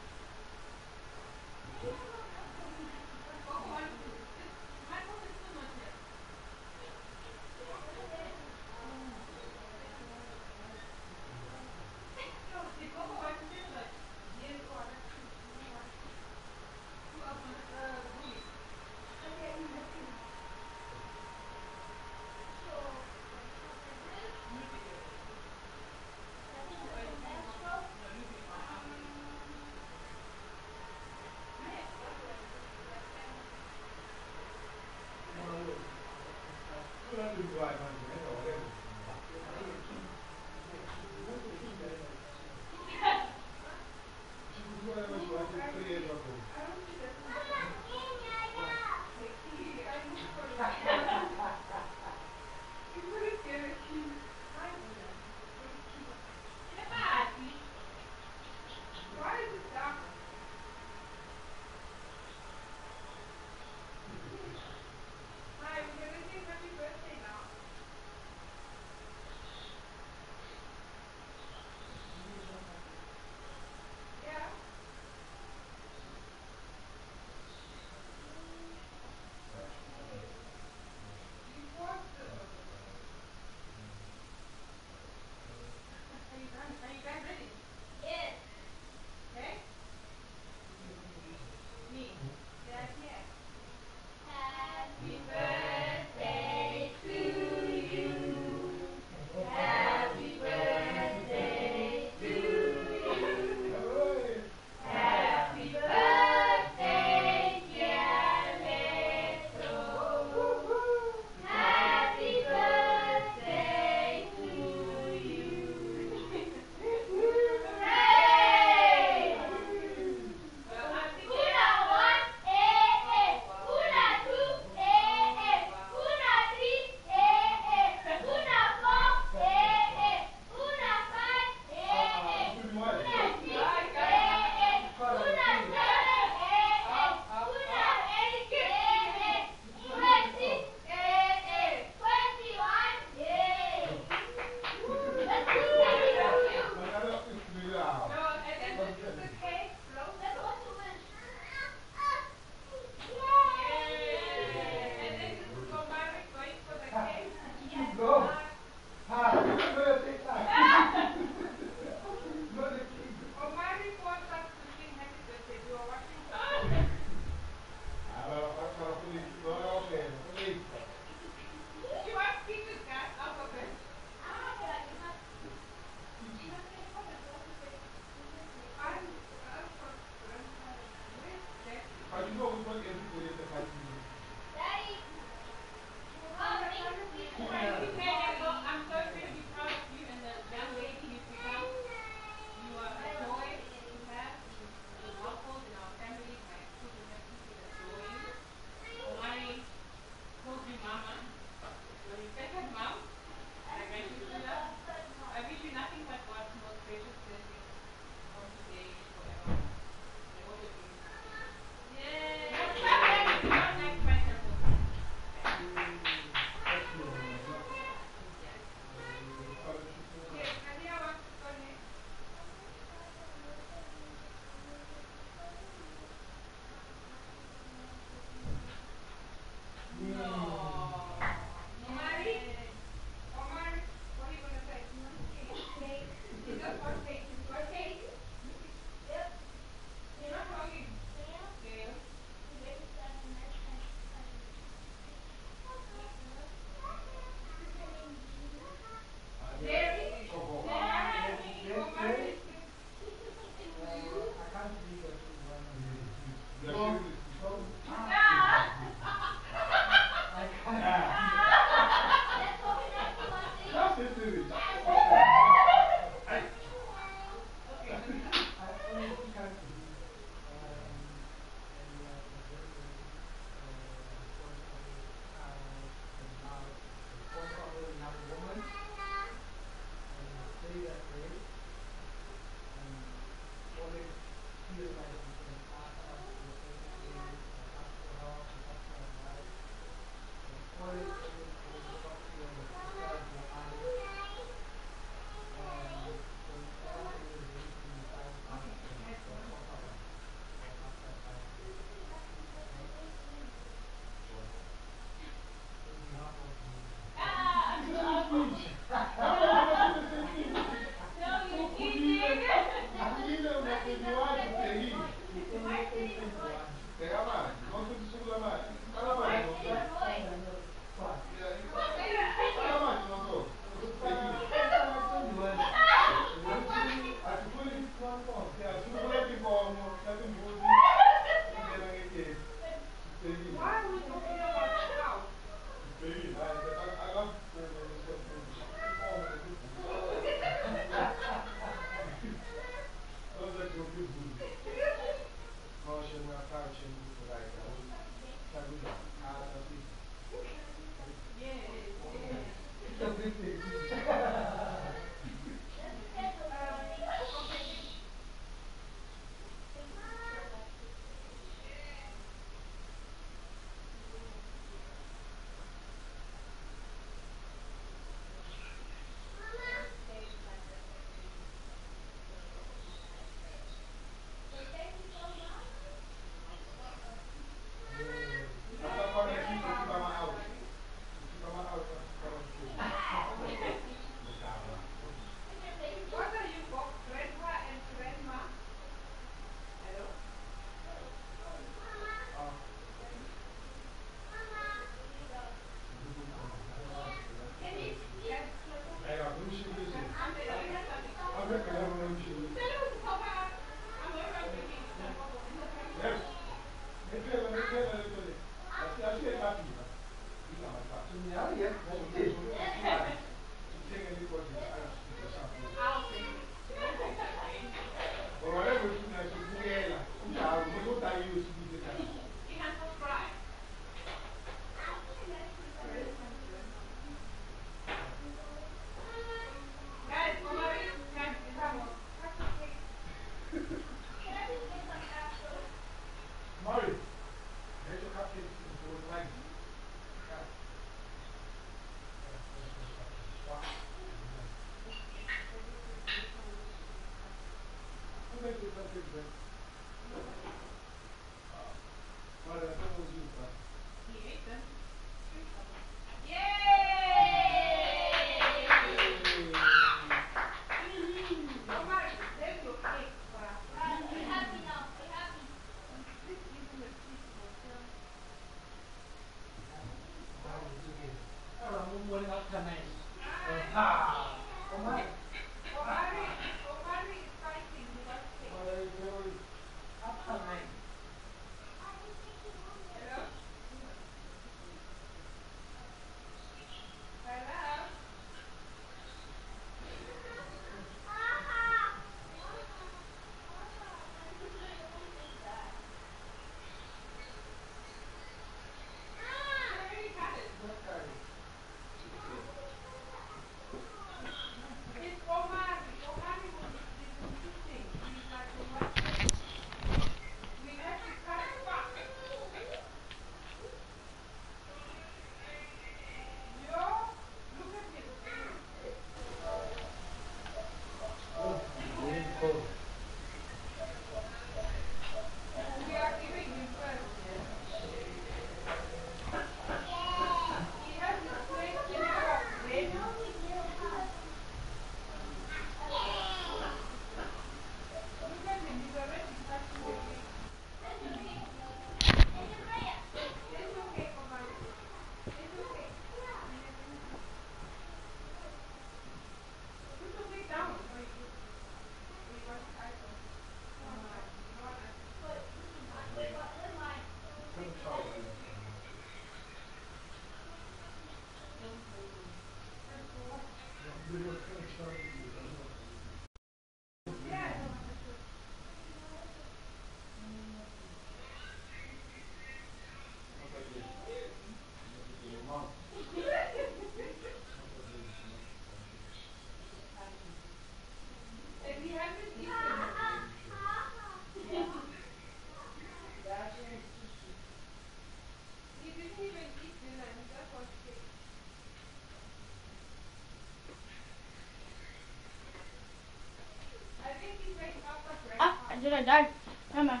Did I die? Am I?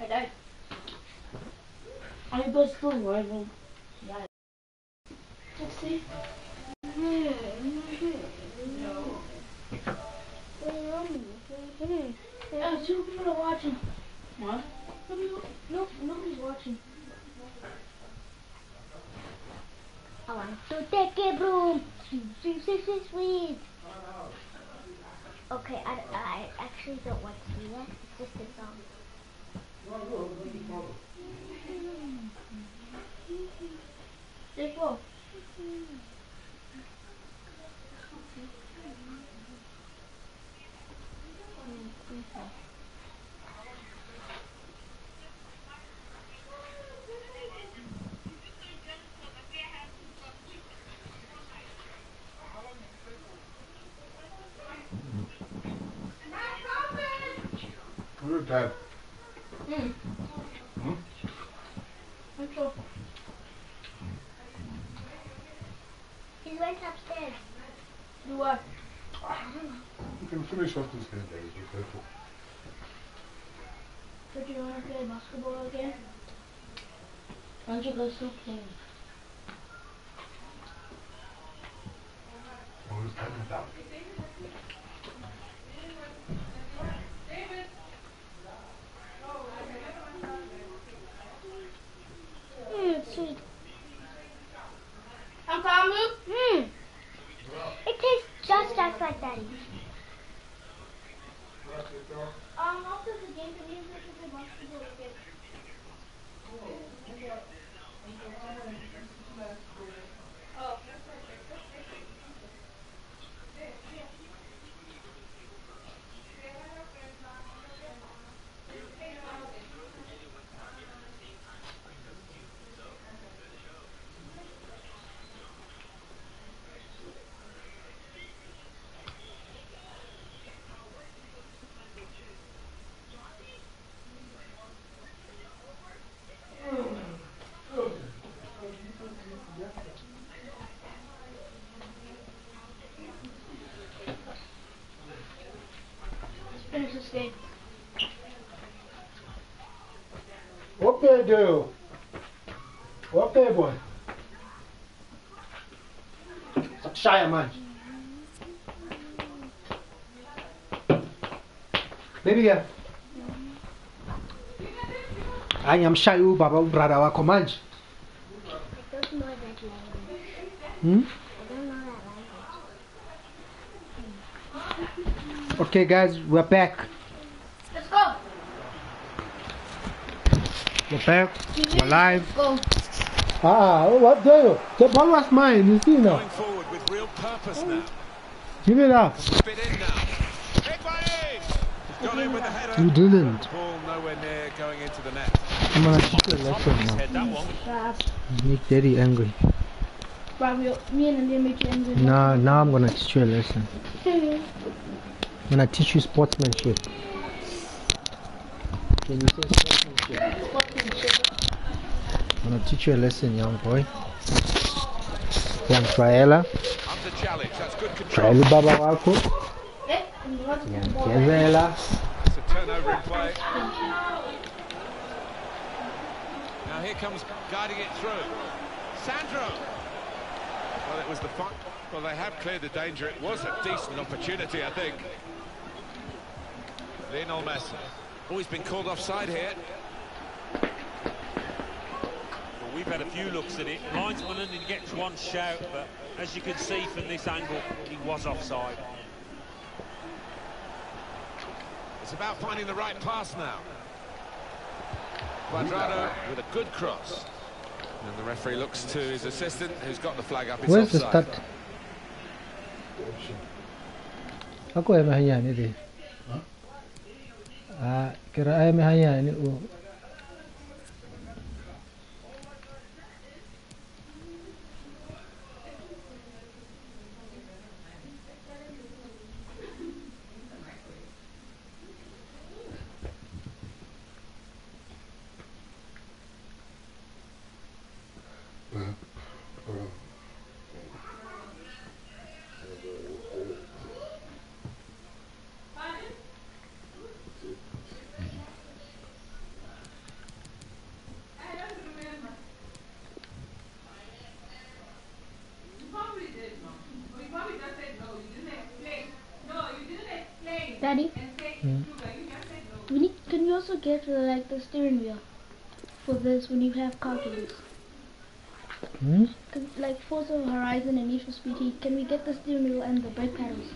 I died. I was still alive. Yeah. Let's see. Oh, two people are watching. What? No, nobody's watching. I want to take a broom. Sweet, sweet, sweet, sweet, sweet. Okay, I, I actually don't want to do that. It's just a song. Take off. Good, Dad. Hmm. Hmm? Let's. He went upstairs. Do what? You can finish off this game, Daddy. Be careful. But you want to play basketball again? Why don't you go still play? game. What they do? What they boy? Shy man. Baby yeah. I am shy baba brother wa command. Hmm? Okay guys, we're back. Back. We're live. Let's go. Ah, what do you? The ball was mine, you see now. Going forward with real purpose now. Give it up. Spit in now. Higuain! He's gone in with the header. You didn't. Ball nowhere near going into the net. I'm gonna teach you a lesson now. head that one. Bruh, Make daddy angry. bruh, me and India make you angry. Now, now I'm gonna teach you a lesson. I'm gonna teach you sportsmanship. Can you say sportsmanship? I'm gonna teach you a lesson, young boy. Young Traela. Traela baba wako. Young? Kezela. Now here comes guiding it through. Sandro. Well, it was the fun. Well, they have cleared the danger. It was a decent opportunity, I think. Lionel Messi. Oh, he's been called offside here. Well, we've had a few looks at it. Linesman only gets one shout, but as you can see from this angle, he was offside. It's about finding the right pass now. Cuadrado with a good cross. And the referee looks to his assistant, who's got the flag up. It's Where's the start? Ako ay mahaya ni di. Ah, kira ay mahaya ni o. Daddy, Hmm. we need. Can you also get like the steering wheel for this when you have car games? Hmm? 'Cause, like Forza Horizon and Need for Speed Heat, can we get the steering wheel and the brake pedals?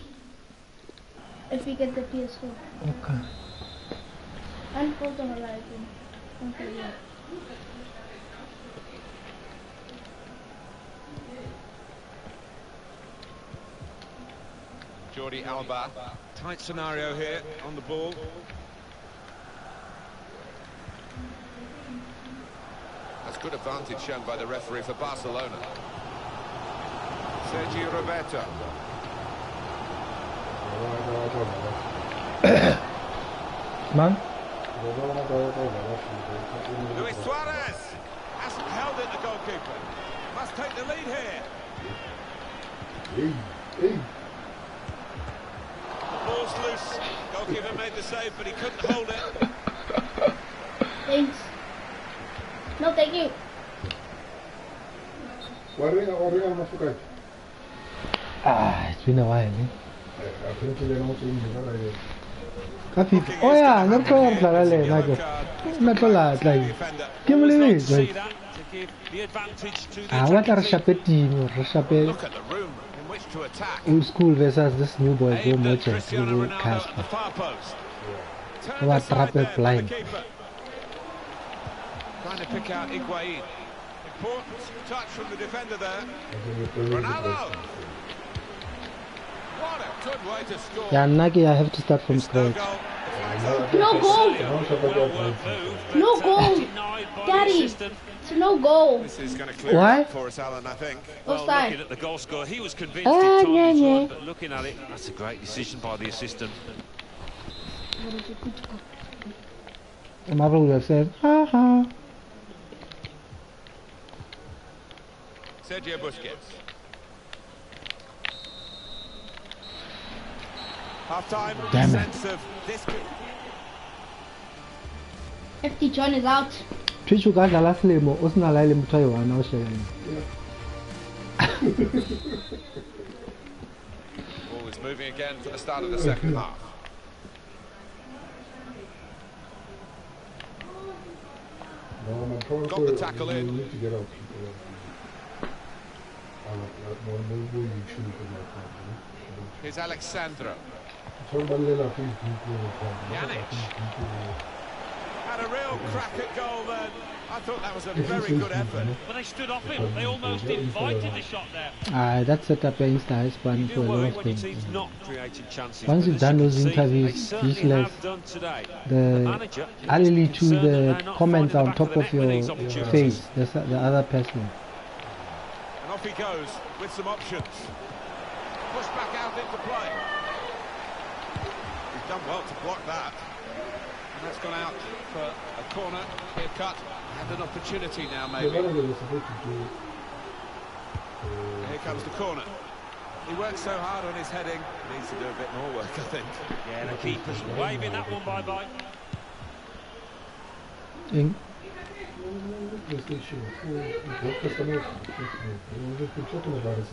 If we get the PS4 Okay. and Forza Horizon. Okay, yeah. Jordi Alba. Tight scenario here on the ball. That's good advantage shown by the referee for Barcelona. Sergi Roberto. Man? Luis Suarez hasn't held it, the goalkeeper. Must take the lead here. The ball's loose. Goalkeeper made the save, but he couldn't hold it. Thanks. No, thank you. Ah, it's been a while. Eh? Kapi. Oh yeah, ngapha ngidlala le nake. Natlola like. Ke mo le See like. that to give the advantage to the Ah, what are attacking shape team? Reshape Look at the room in which old school versus this new boy go Aimed at mocha Cristiano through Ronaldo at the Casper. far post. Turned They were aside trapped there by the blind. Keeper. Trying to pick out Higuain. Important touch from the defender there. Ronaldo. What a good way to score. Yeah, Nagi, I have to start from scratch. No goal. No goal. denied by the Daddy, it's no goal. This is going to clear Why? for us, Alan, I think. Well, Offside. looking at the goal score, he was convinced Ah, it yeah, yeah. run, but looking at it, that's a great decision by the assistant. Marvel would have said, ha Sergio Busquets. Half time, Damn it. sense of this. could- FT John is out. twitch o ka dlala selemo o se na la e le motho a e-one o shebella Ball is moving again for the start of the second half. No, my problem Got the tackle in. need to get out people. I like that more more more you choose for my company. Here's Alex Sandro. Sorballela please people Pjanic. Had a real crack at goal then. I thought that was a very good effort. But they stood off him. They almost invited the shot there. ah that setup ya insta has fun Do for a worry lot of when your things team's not creating chances. Once you've done those interviews, they certainly useless. have done today. the manager is Ali to concerned that the they're not comments finding on the back top of the net with your these opportunities. face the, the other person And off he goes with some options. Pushed back out into play. He's done well to block that. And that's gone out for a corner. Clear cut. And an opportunity now, The maybe. manager was supposed to do Here comes the corner. He works so hard on his heading. he Needs to do a bit more work, I think. Yeah, the keeper's waving that one bye-bye.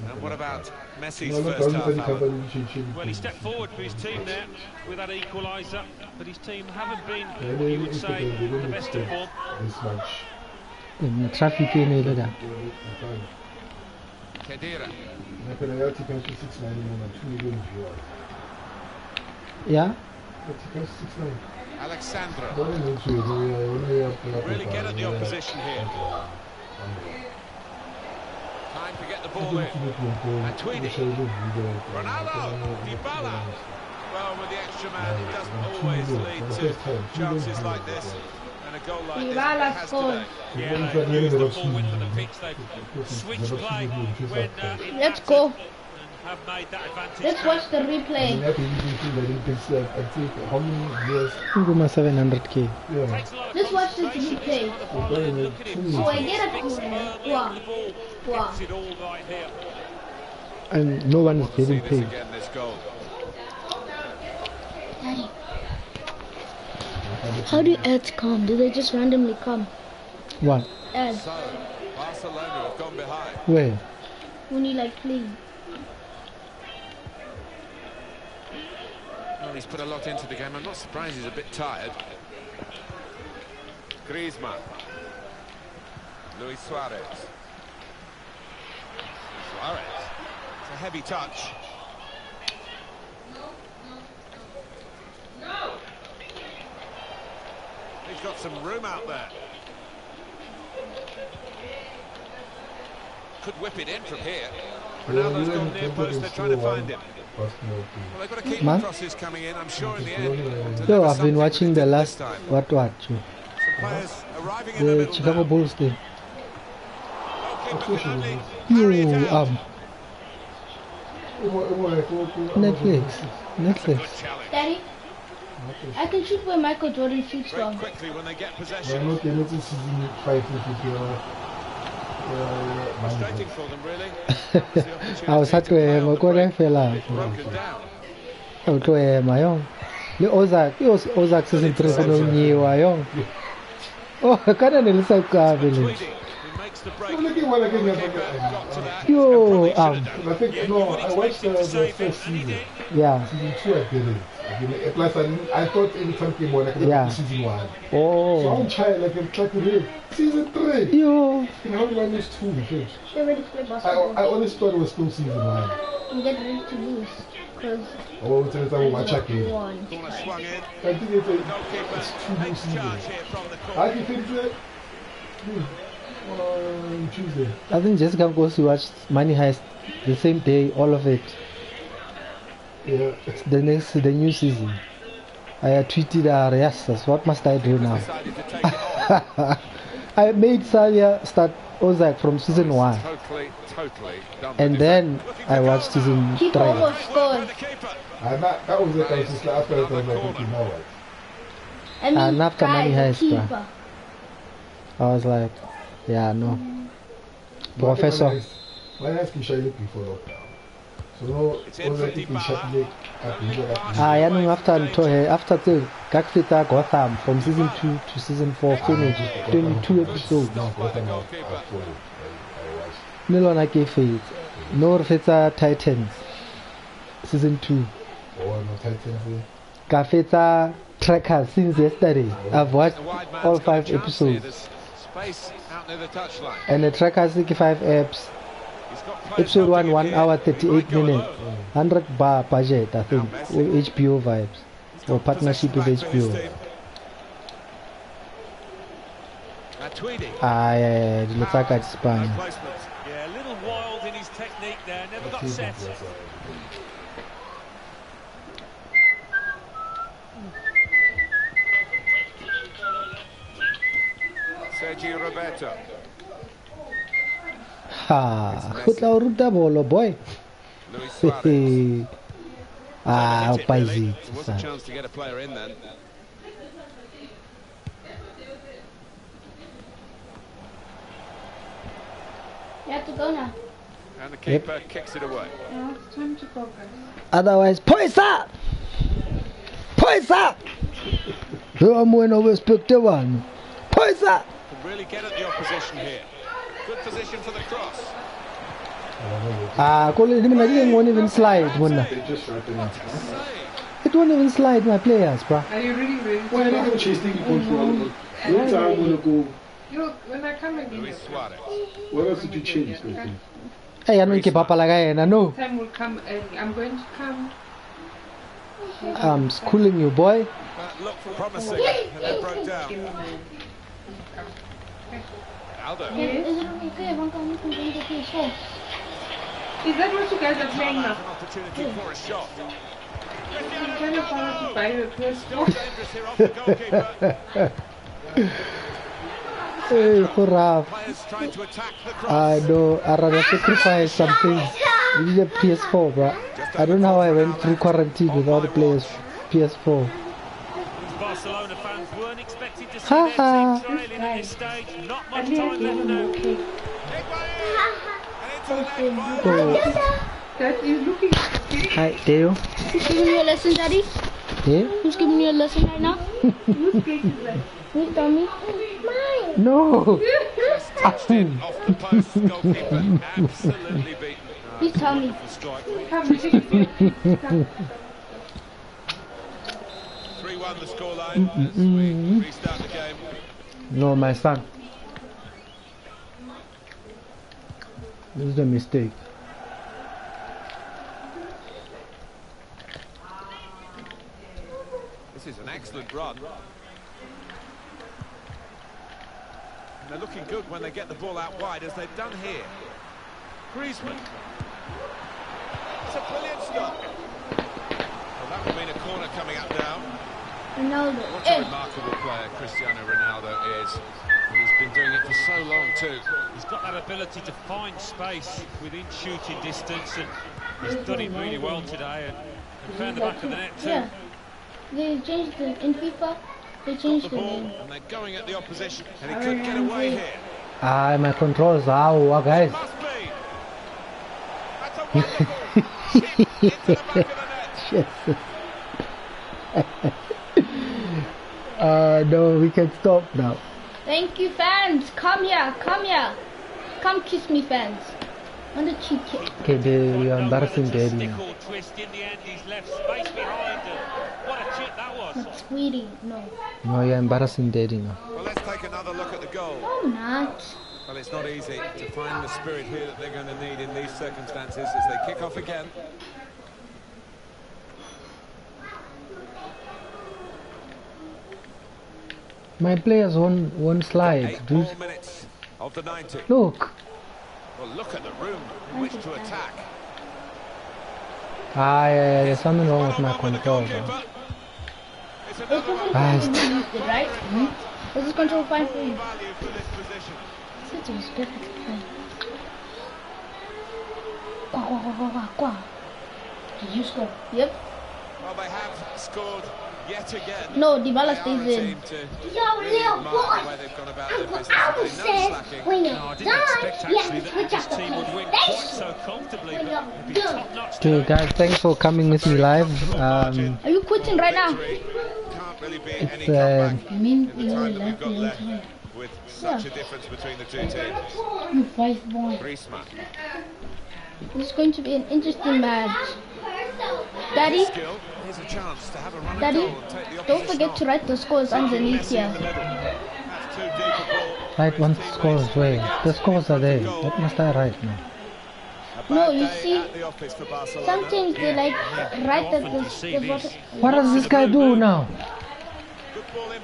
And what about Messi's first half? Alan? Well, he stepped forward for his team there with that equaliser, but his team haven't been, you would say, the best of form. Traffic in here, de. Khedira. Yeah. Alex Sandro. Really get at the opposition here. Time to get the ball in. And Tweedy. Ronaldo. Dybala. Well, with the extra man, it doesn't always lead to chances like this. And a goal like this has today. Yeah, they've the full width of the pitch. They've switched play when... Uh, Let's go and have made that advantage. Let's watch the replay. How many years? nguma 700k Yeah. Let's watch this replay. So I get a corner. Wow. Wow. Gets it all right here. and no one is getting paid again, this goal. Daddy. How do ads come? Do they just randomly come? what Ads. So, Barcelona have gone behind. where When you like play. Well, he's put a lot into the game. I'm not surprised he's a bit tired. Griezmann. Luis Suarez. Suarez. It's a heavy touch. No. He's got some room out there. Could whip it in from here. Ronaldo's gone near post, they're trying to find him. Well, they've got to keep Man. the crosses coming in. I'm sure in the end. to yo deliver i've been watching the last this what what yo. Some players arriving in the the chicago now. bulls thing Goalkeeper can only parry it yo out. um netflix netflix Daddy, I can shoot where Michael Jordan shoots from. quickly when they get possession. awusaxwema yho le-ozak sizintrisa nomnyiwa yho o kananelisacabe le yho um yeah. Season 2 I didn't. I didn't. Plus, I, didn't, I thought every time came on, I could Yeah. have season 1. So oh I'm trying, like, I'm trying to read. Season 3! yo And how did I miss 2? bitch? Get ready to play I, basketball. I always thought it was still season 1. And get ready to lose. Because I want to tell you watch again. one. Corner swung in. I think it's, a, Goalkeeper it's two new takes seasons. charge here from the I can finish it hmm, on Tuesday. i think jessica goes to watch money heist the same day all of it Yeah. the next the new season i tweeted her yes that's what must i do now Decided to take it on. i made salia start ozak from season 1 Totally, totally and then i watched season 3 Keep almost scored. And that, that was it. I was just like, after I was like, okay, now what? I mean, And after guy, money the heist, i was like yeah no professor Why ask you Shai before lockdown? So, It's in for Dybala. Ah, yaanong after ntho after the ka ke fetsa Gotham from season 2 to season 4 finish 22 episodes le lona ke fetsa no re fetsa Titans season 2 Oh, no, Titans, eh? ka fetsa Trackers since yesterday I've watched The wide man's all five episodes There's space out near the touchline. and the Trackers ke 5 apps He's got players episode 1 1 hour 38 minutes 100 bar budget I think HBO vibes or partnership with HBO ah yeah, yeah, dilo tsa ka di No Yeah, a little wild in his technique there. Never got set. Sergi Roberto. Was a sa chance to get a player in then. You have to go now. And the keeper kicks it away. Yeah, it's time to go, guys. otherwise poisa poisa lo amwena obespecte bani poisa Can really get at the opposition here. Good position for the cross. ah kole ni mina didn't want even slide mona They just it won't even slide my players bro Are you really ready? Why not go chasing the control? One time I'm gonna go. Look, when I come again, Luis Suarez. What else did you change? Though, hey yanong ke bapala ka yena no time will come early. I'm going to come. i'm schooling you boy That looked promising and then broke down. Aldo. Is it okay if Uncle Nick can bring the PS4? Is that what you guys are playing now? An opportunity for a shot. I'm trying to find out to buy the PS4. Dangerous here off the goalkeeper. hey go rough Players trying to attack the cross. I know I rather sacrifice something. We need a PS4, bro. I don't know how I went through quarantine without a players PS4. Barcelona fans weren't expected to see Ha their ha. team trailing at this stage. Not much time left now. That is looking hi, Deo. Who's giving you a lesson, Daddy? Yeah? Who's giving you a lesson right now? Whose cake is that? You tell me. No. Touched in off the post. Goalkeeper absolutely beaten. You tell me. The strike. Come, take it. Come. 3-1 the scoreline as we restart the game. No, my son. This is a mistake. This is an excellent run. And they're looking good when they get the ball out wide, as they've done here. Griezmann. It's a brilliant stop. Well, that would mean a corner coming up now. Ronaldo. What a remarkable player Cristiano Ronaldo is. And he's been doing it for so long too. He's got that ability to find space within shooting distance, and he's done it really well today. And, and found the back of the net too. Yeah. They changed the in FIFA. They changed The the ball, name. and they're going at the opposition, and he could get away here. Ah, my controls are wow, guys. That's a wonderful hit into the back of the net. Yes. uh, no, we can stop now. Thank you, fans. Come here. Come here. Come kiss me, fans. On the cheek. Okay, they, we are embarrassing whether to daddy stick twist in the end. He's left space behind. And what a chip that was. Sweetie, no. No, you're embarrassing daddy now. Well, let's take another look at the goal. No, not. Well, it's not easy to find the spirit here that they're going to need in these circumstances as they kick off again. My players won't, won't slide. Dude. minutes of the 90. Look. Well, look at the room in which to attack. Ah, yeah, yeah, there's something wrong with my control. Bro. It's This Ah, fine it's- when you used it, right? Hmm? This is control fine for you. value for this position. This is perfectly fine. Quack, quack, quack, quack, quack, quack. Did you score? Yep. Well, they have scored yet again. No, Dybala They stays are in. team to Yo, really little admire boy. the way they've gone about their Uncle. Albert says slacking. when No, you're I done, didn't expect you have actually to that switch up the team would win quite PlayStation. so so comfortably, but it'd be top-notch Okay, guys, thanks for coming with me live. Um, Are you quitting right now? Can't really be it's any uh, I mean, in the time that we've got left with such a difference between the two teams. You five boy. Griezmann. This is going to be an interesting match. Daddy, Skill. Here's a chance to have a run Daddy, at goal and take the don't forget to write the scores underneath Messi in the here. middle. That's too deep a ball. write one scores where the scores are there. What must I write now? No, you see, at the office for Barcelona. sometimes they like write that the, the bottom. What does this guy do now?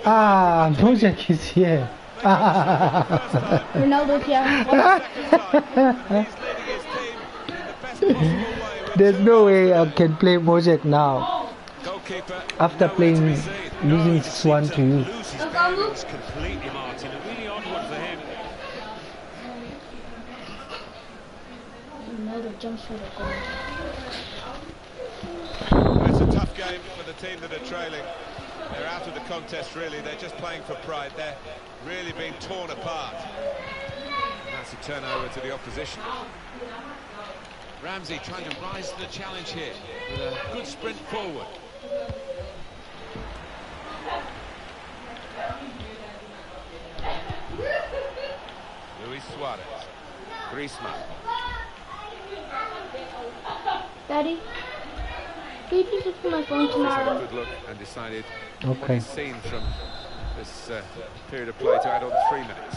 Ah, Mojek is here. Ronaldo here. There's no way I can play Mojek now. After playing, losing 6-1 to you. lose completely, Martin. A really odd one the goal. It's a tough game for the team that are trailing. They're out of the contest, really. They're just playing for pride. They're really being torn apart. That's a turnover to the opposition. Ramsey trying to rise to the challenge here with a good sprint forward. Luis Suarez. Griezmann. Daddy, can you please look for my phone He's a tomorrow? good look and decided what he's seen from this uh, period of play to add on three minutes.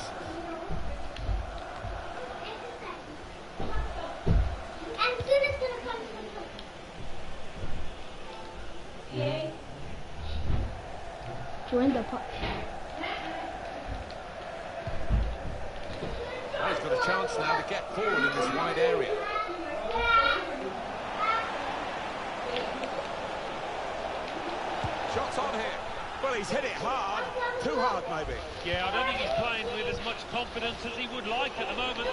And soon it's gonna come to Join the pot. Well, he's got a chance now to get forward in this wide area. Shots on here. Well, he's hit it hard. Too hard, maybe. Yeah, I don't think he's playing with as much confidence as he would like at the moment.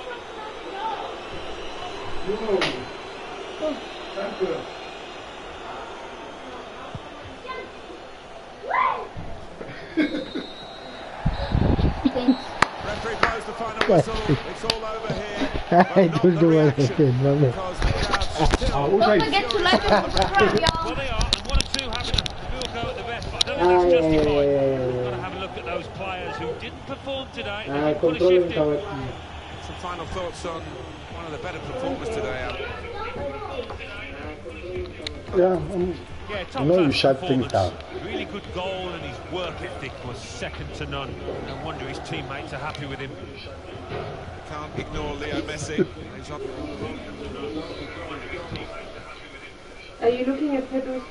Thanks. Referee blows the final whistle. It's all over here. I don't know what happened. The Don't forget to like and subscribe, Well, y'all. they are, and one or two field go at the best, but I don't that's. We've got to have a look at those players who didn't perform today. Some final thoughts on one of the better performers today, Alan. Yeah, um, Yeah, top I know you class shut things performance. down. Really good goal, and his work ethic was second to none. No wonder his teammates are happy with him. Can't ignore Leo Messi. Are you looking at Pedro's